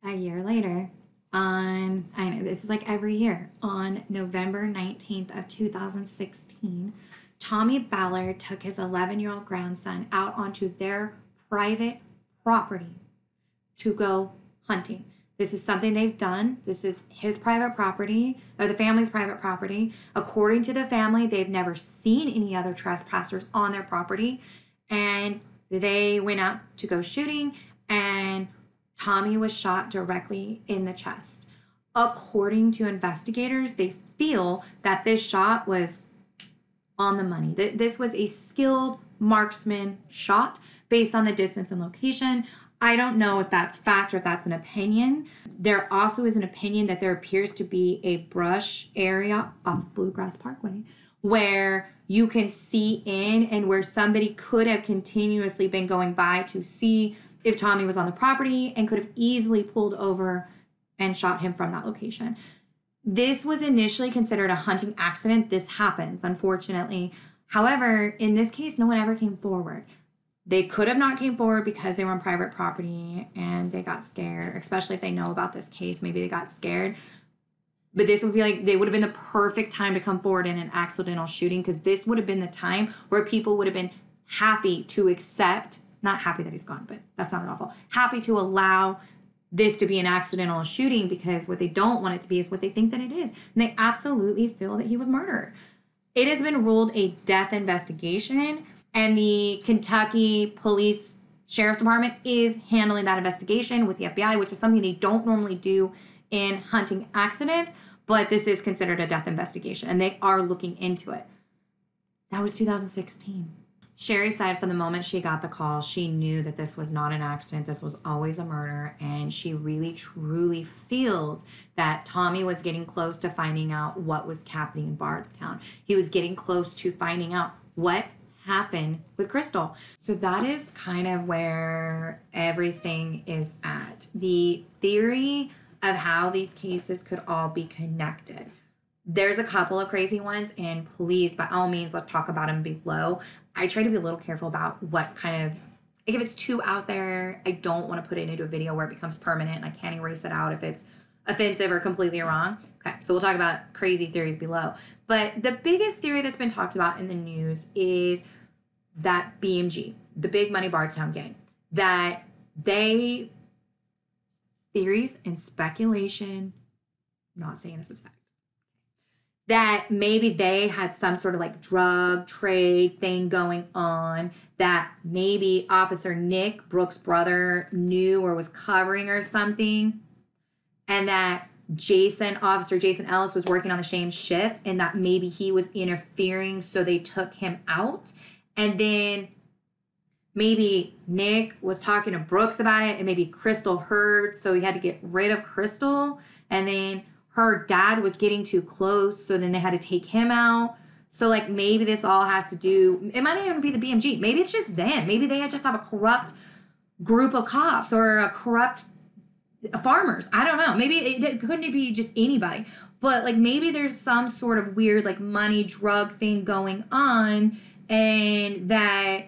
A year later, on, I know this is like every year, on November 19th of 2016, Tommy Ballard took his 11 year old grandson out onto their private property to go hunting. This is something they've done. This is his private property, or the family's private property. According to the family, they've never seen any other trespassers on their property. And they went out to go shooting, and Tommy was shot directly in the chest. According to investigators, they feel that this shot was on the money. That this was a skilled marksman shot based on the distance and location. I don't know if that's fact or if that's an opinion. There also is an opinion that there appears to be a brush area off Bluegrass Parkway where you can see in and where somebody could have continuously been going by to see if Tommy was on the property and could have easily pulled over and shot him from that location. This was initially considered a hunting accident. This happens, unfortunately. However, in this case, no one ever came forward. They could have not came forward because they were on private property and they got scared, especially if they know about this case. Maybe they got scared. But this would be like they would have been the perfect time to come forward in an accidental shooting because this would have been the time where people would have been happy to accept, not happy that he's gone, but that's not awful, happy to allow this to be an accidental shooting because what they don't want it to be is what they think that it is. And they absolutely feel that he was murdered. It has been ruled a death investigation, and the Kentucky Police Sheriff's Department is handling that investigation with the FBI, which is something they don't normally do in hunting accidents, but this is considered a death investigation and they are looking into it. That was 2016. Sherry said from the moment she got the call, she knew that this was not an accident. This was always a murder. And she really, truly feels that Tommy was getting close to finding out what was happening in Bardstown. He was getting close to finding out what happened with Crystal. So that is kind of where everything is at. The theory of how these cases could all be connected. There's a couple of crazy ones, and please, by all means, let's talk about them below. I try to be a little careful about what kind of like if it's too out there, I don't want to put it into a video where it becomes permanent and I can't erase it out if it's offensive or completely wrong. Okay, so we'll talk about crazy theories below. But the biggest theory that's been talked about in the news is that BMG, the Big Money Bardstown Gang, that they theories and speculation, not saying this is fact, that maybe they had some sort of like drug trade thing going on that maybe Officer Nick, Brooks' brother, knew or was covering or something, and that Jason, Officer Jason Ellis, was working on the same shift, and that maybe he was interfering, so they took him out. And then maybe Nick was talking to Brooks about it, and maybe Crystal heard, so he had to get rid of Crystal. And then her dad was getting too close, so then they had to take him out. So like maybe this all has to do. It might not even be the BMG. Maybe it's just them. Maybe they just have a corrupt group of cops or a corrupt farmers. I don't know. Maybe it couldn't be just anybody. But like maybe there's some sort of weird like money drug thing going on, and that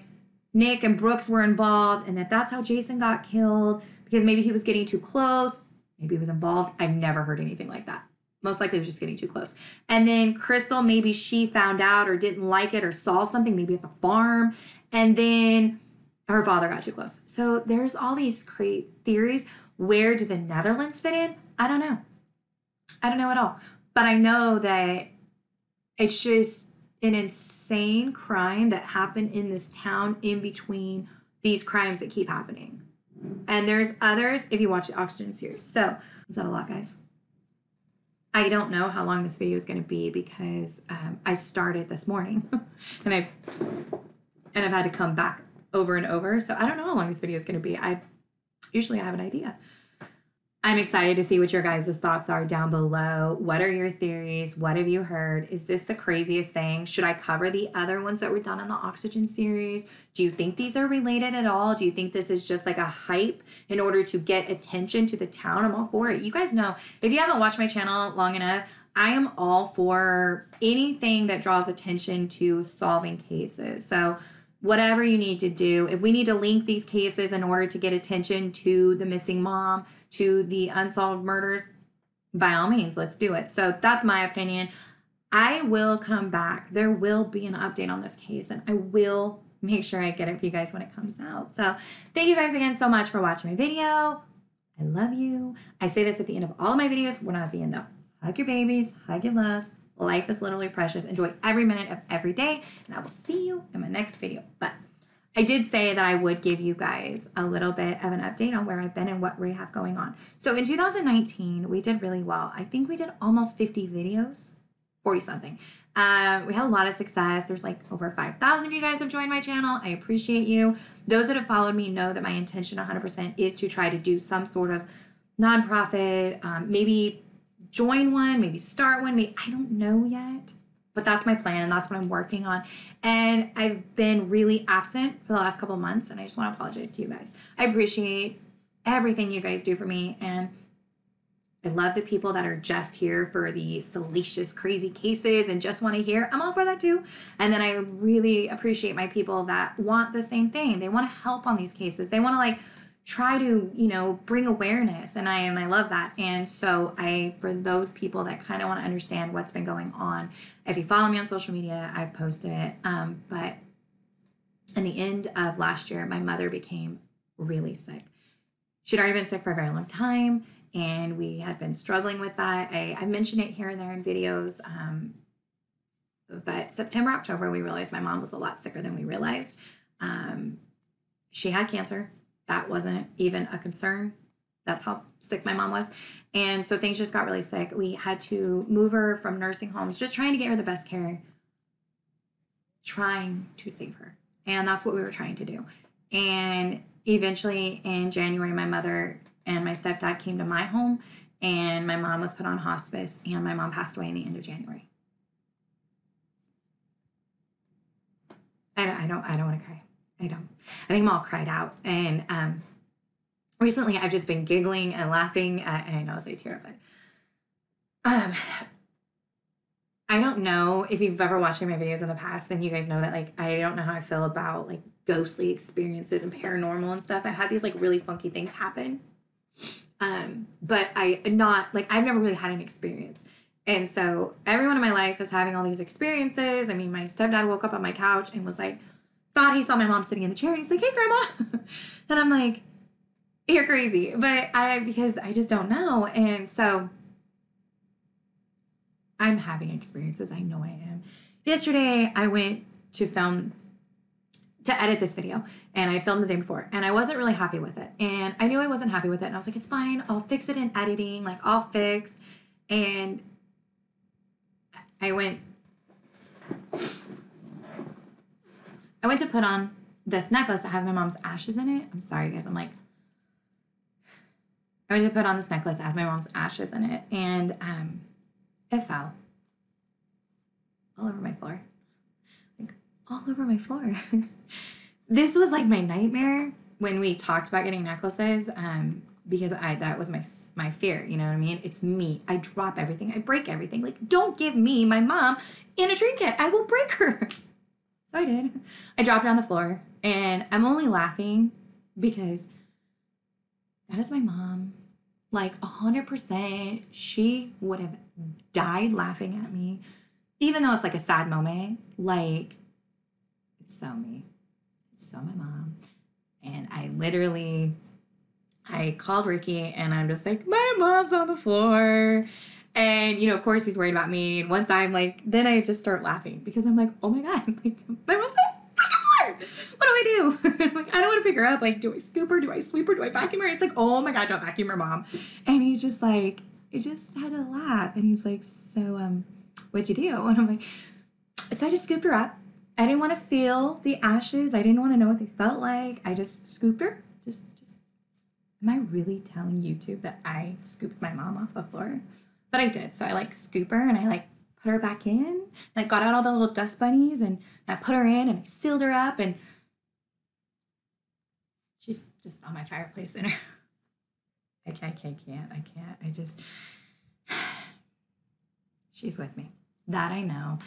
Nick and Brooks were involved, and that that's how Jason got killed because maybe he was getting too close. Maybe he was involved. I've never heard anything like that. Most likely, was just getting too close. And then Crystal, maybe she found out or didn't like it or saw something, maybe at the farm, and then her father got too close. So there's all these great theories. Where do the Netherlands fit in? I don't know. I don't know at all. But I know that it's just an insane crime that happened in this town in between these crimes that keep happening. And there's others if you watch the Oxygen series. So, is that a lot, guys? I don't know how long this video is going to be because um, I started this morning and I and I've had to come back over and over. So I don't know how long this video is going to be. I usually I have an idea. I'm excited to see what your guys' thoughts are down below. What are your theories? What have you heard? Is this the craziest thing? Should I cover the other ones that were done in the Oxygen series? Do you think these are related at all? Do you think this is just like a hype in order to get attention to the town? I'm all for it. You guys know, if you haven't watched my channel long enough, I am all for anything that draws attention to solving cases. So, whatever you need to do, if we need to link these cases in order to get attention to the missing mom, to the unsolved murders, by all means, let's do it. So, that's my opinion. I will come back. There will be an update on this case, and I will make sure I get it for you guys when it comes out. So, thank you guys again so much for watching my video. I love you. I say this at the end of all of my videos. We're not at the end though. Hug your babies, hug your loves. Life is literally precious. Enjoy every minute of every day, and I will see you in my next video. But I did say that I would give you guys a little bit of an update on where I've been and what we have going on. So in 2019, we did really well. I think we did almost 50 videos, 40 something. Uh, we had a lot of success. There's like over 5,000 of you guys have joined my channel. I appreciate you. Those that have followed me know that my intention 100% is to try to do some sort of nonprofit, um, maybe join one, maybe start one. Maybe I don't know yet, but that's my plan and that's what I'm working on. And I've been really absent for the last couple months, and I just want to apologize to you guys. I appreciate everything you guys do for me, and I love the people that are just here for the salacious, crazy cases and just want to hear. I'm all for that too. And then I really appreciate my people that want the same thing. They want to help on these cases. They want to like try to you know bring awareness and i and i love that. And so i for those people that kind of want to understand what's been going on if you follow me on social media i've posted it um, but in the end of last year my mother became really sick. She'd already been sick for a very long time and we had been struggling with that. I, I mentioned it here and there in videos um, but september october we realized my mom was a lot sicker than we realized. Um, she had cancer that wasn't even a concern. That's how sick my mom was. And so things just got really sick. We had to move her from nursing homes, just trying to get her the best care, trying to save her. And that's what we were trying to do. And eventually in January, my mother and my stepdad came to my home, and my mom was put on hospice, and my mom passed away in the end of January. I don't, I don't, I don't want to cry. I don't. I think I'm all cried out. And um, recently I've just been giggling and laughing. At, I know I say tear, but um, I don't know if you've ever watched any of my videos in the past, then you guys know that like I don't know how I feel about like ghostly experiences and paranormal and stuff. I've had these like really funky things happen. Um, but I not like I've never really had an experience. And so everyone in my life is having all these experiences. I mean, my stepdad woke up on my couch and was like, thought he saw my mom sitting in the chair and he's like, hey, grandma. and I'm like, you're crazy. But I, because I just don't know. And so I'm having experiences. I know I am. Yesterday, I went to film to edit this video and I filmed the day before and I wasn't really happy with it. And I knew I wasn't happy with it. And I was like, it's fine. I'll fix it in editing. Like, I'll fix. And I went I went to put on this necklace that has my mom's ashes in it. I'm sorry, guys. I'm like, I went to put on this necklace that has my mom's ashes in it, and um, it fell all over my floor, like all over my floor. this was like my nightmare when we talked about getting necklaces, um, because I that was my my fear. You know what I mean? It's me. I drop everything. I break everything. Like, don't give me my mom in a trinket. I will break her. So I did. I dropped on the floor and I'm only laughing because that is my mom. Like a hundred percent, she would have died laughing at me. Even though it's like a sad moment, like it's so me. It's so my mom. And I literally I called Ricky and I'm just like, my mom's on the floor. And you know, of course, he's worried about me. And once I'm like, then I just start laughing because I'm like, oh my god, like my mom's floor. What do I do? like, I don't want to pick her up. Like, do I scoop her? Do I sweep her? Do I vacuum her? It's like, oh my god, don't vacuum her, mom. And he's just like, I just had to laugh. And he's like, so um, what'd you do? And I'm like, so I just scooped her up. I didn't want to feel the ashes. I didn't want to know what they felt like. I just scooped her. Just, just am I really telling YouTube that I scooped my mom off the floor? But I did. So I like scoop her and I like put her back in. And I got out all the little dust bunnies and I put her in and I sealed her up and she's just on my fireplace dinner. I can't, I can't, can't, I can't. I just, she's with me. That I know.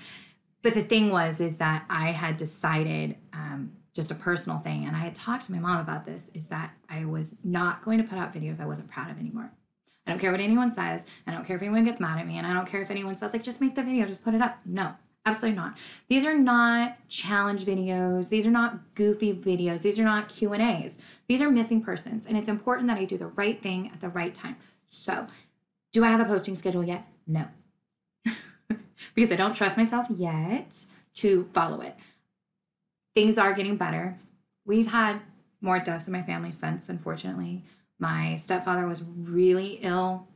But the thing was, is that I had decided, um, just a personal thing, and I had talked to my mom about this, is that I was not going to put out videos I wasn't proud of anymore. I don't care what anyone says. I don't care if anyone gets mad at me, and I don't care if anyone says, like, just make the video, just put it up. No, absolutely not. These are not challenge videos. These are not goofy videos. These are not Q and A's. These are missing persons, and it's important that I do the right thing at the right time. So, do I have a posting schedule yet? No, because I don't trust myself yet to follow it. Things are getting better. We've had more deaths in my family since, unfortunately. My stepfather was really ill.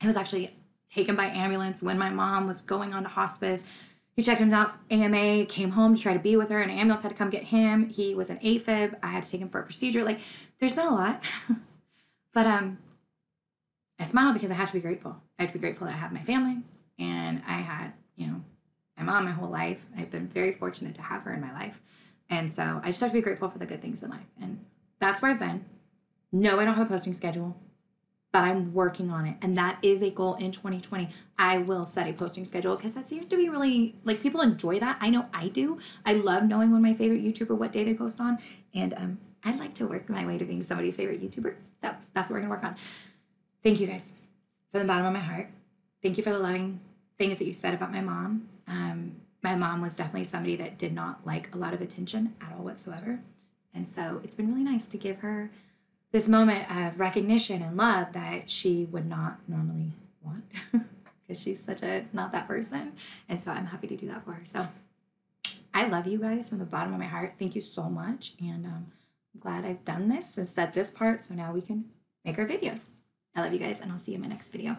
He was actually taken by ambulance when my mom was going on to hospice. He checked him out, AMA, came home to try to be with her, and an ambulance had to come get him. He was an AFib. I had to take him for a procedure. Like, there's been a lot. but um, I smile because I have to be grateful. I have to be grateful that I have my family and I had, you know, my mom my whole life. I've been very fortunate to have her in my life. And so I just have to be grateful for the good things in life. And that's where I've been. No, I don't have a posting schedule, but I'm working on it. And that is a goal in 2020. I will set a posting schedule because that seems to be really like people enjoy that. I know I do. I love knowing when my favorite YouTuber, what day they post on. And um, I'd like to work my way to being somebody's favorite YouTuber. So that's what we're to work on. Thank you guys from the bottom of my heart. Thank you for the loving things that you said about my mom. Um, my mom was definitely somebody that did not like a lot of attention at all whatsoever. And so it's been really nice to give her this moment of recognition and love that she would not normally want because she's such a not that person. And so I'm happy to do that for her. So I love you guys from the bottom of my heart. Thank you so much. And um, I'm glad I've done this and said this part so now we can make our videos. I love you guys and I'll see you in my next video.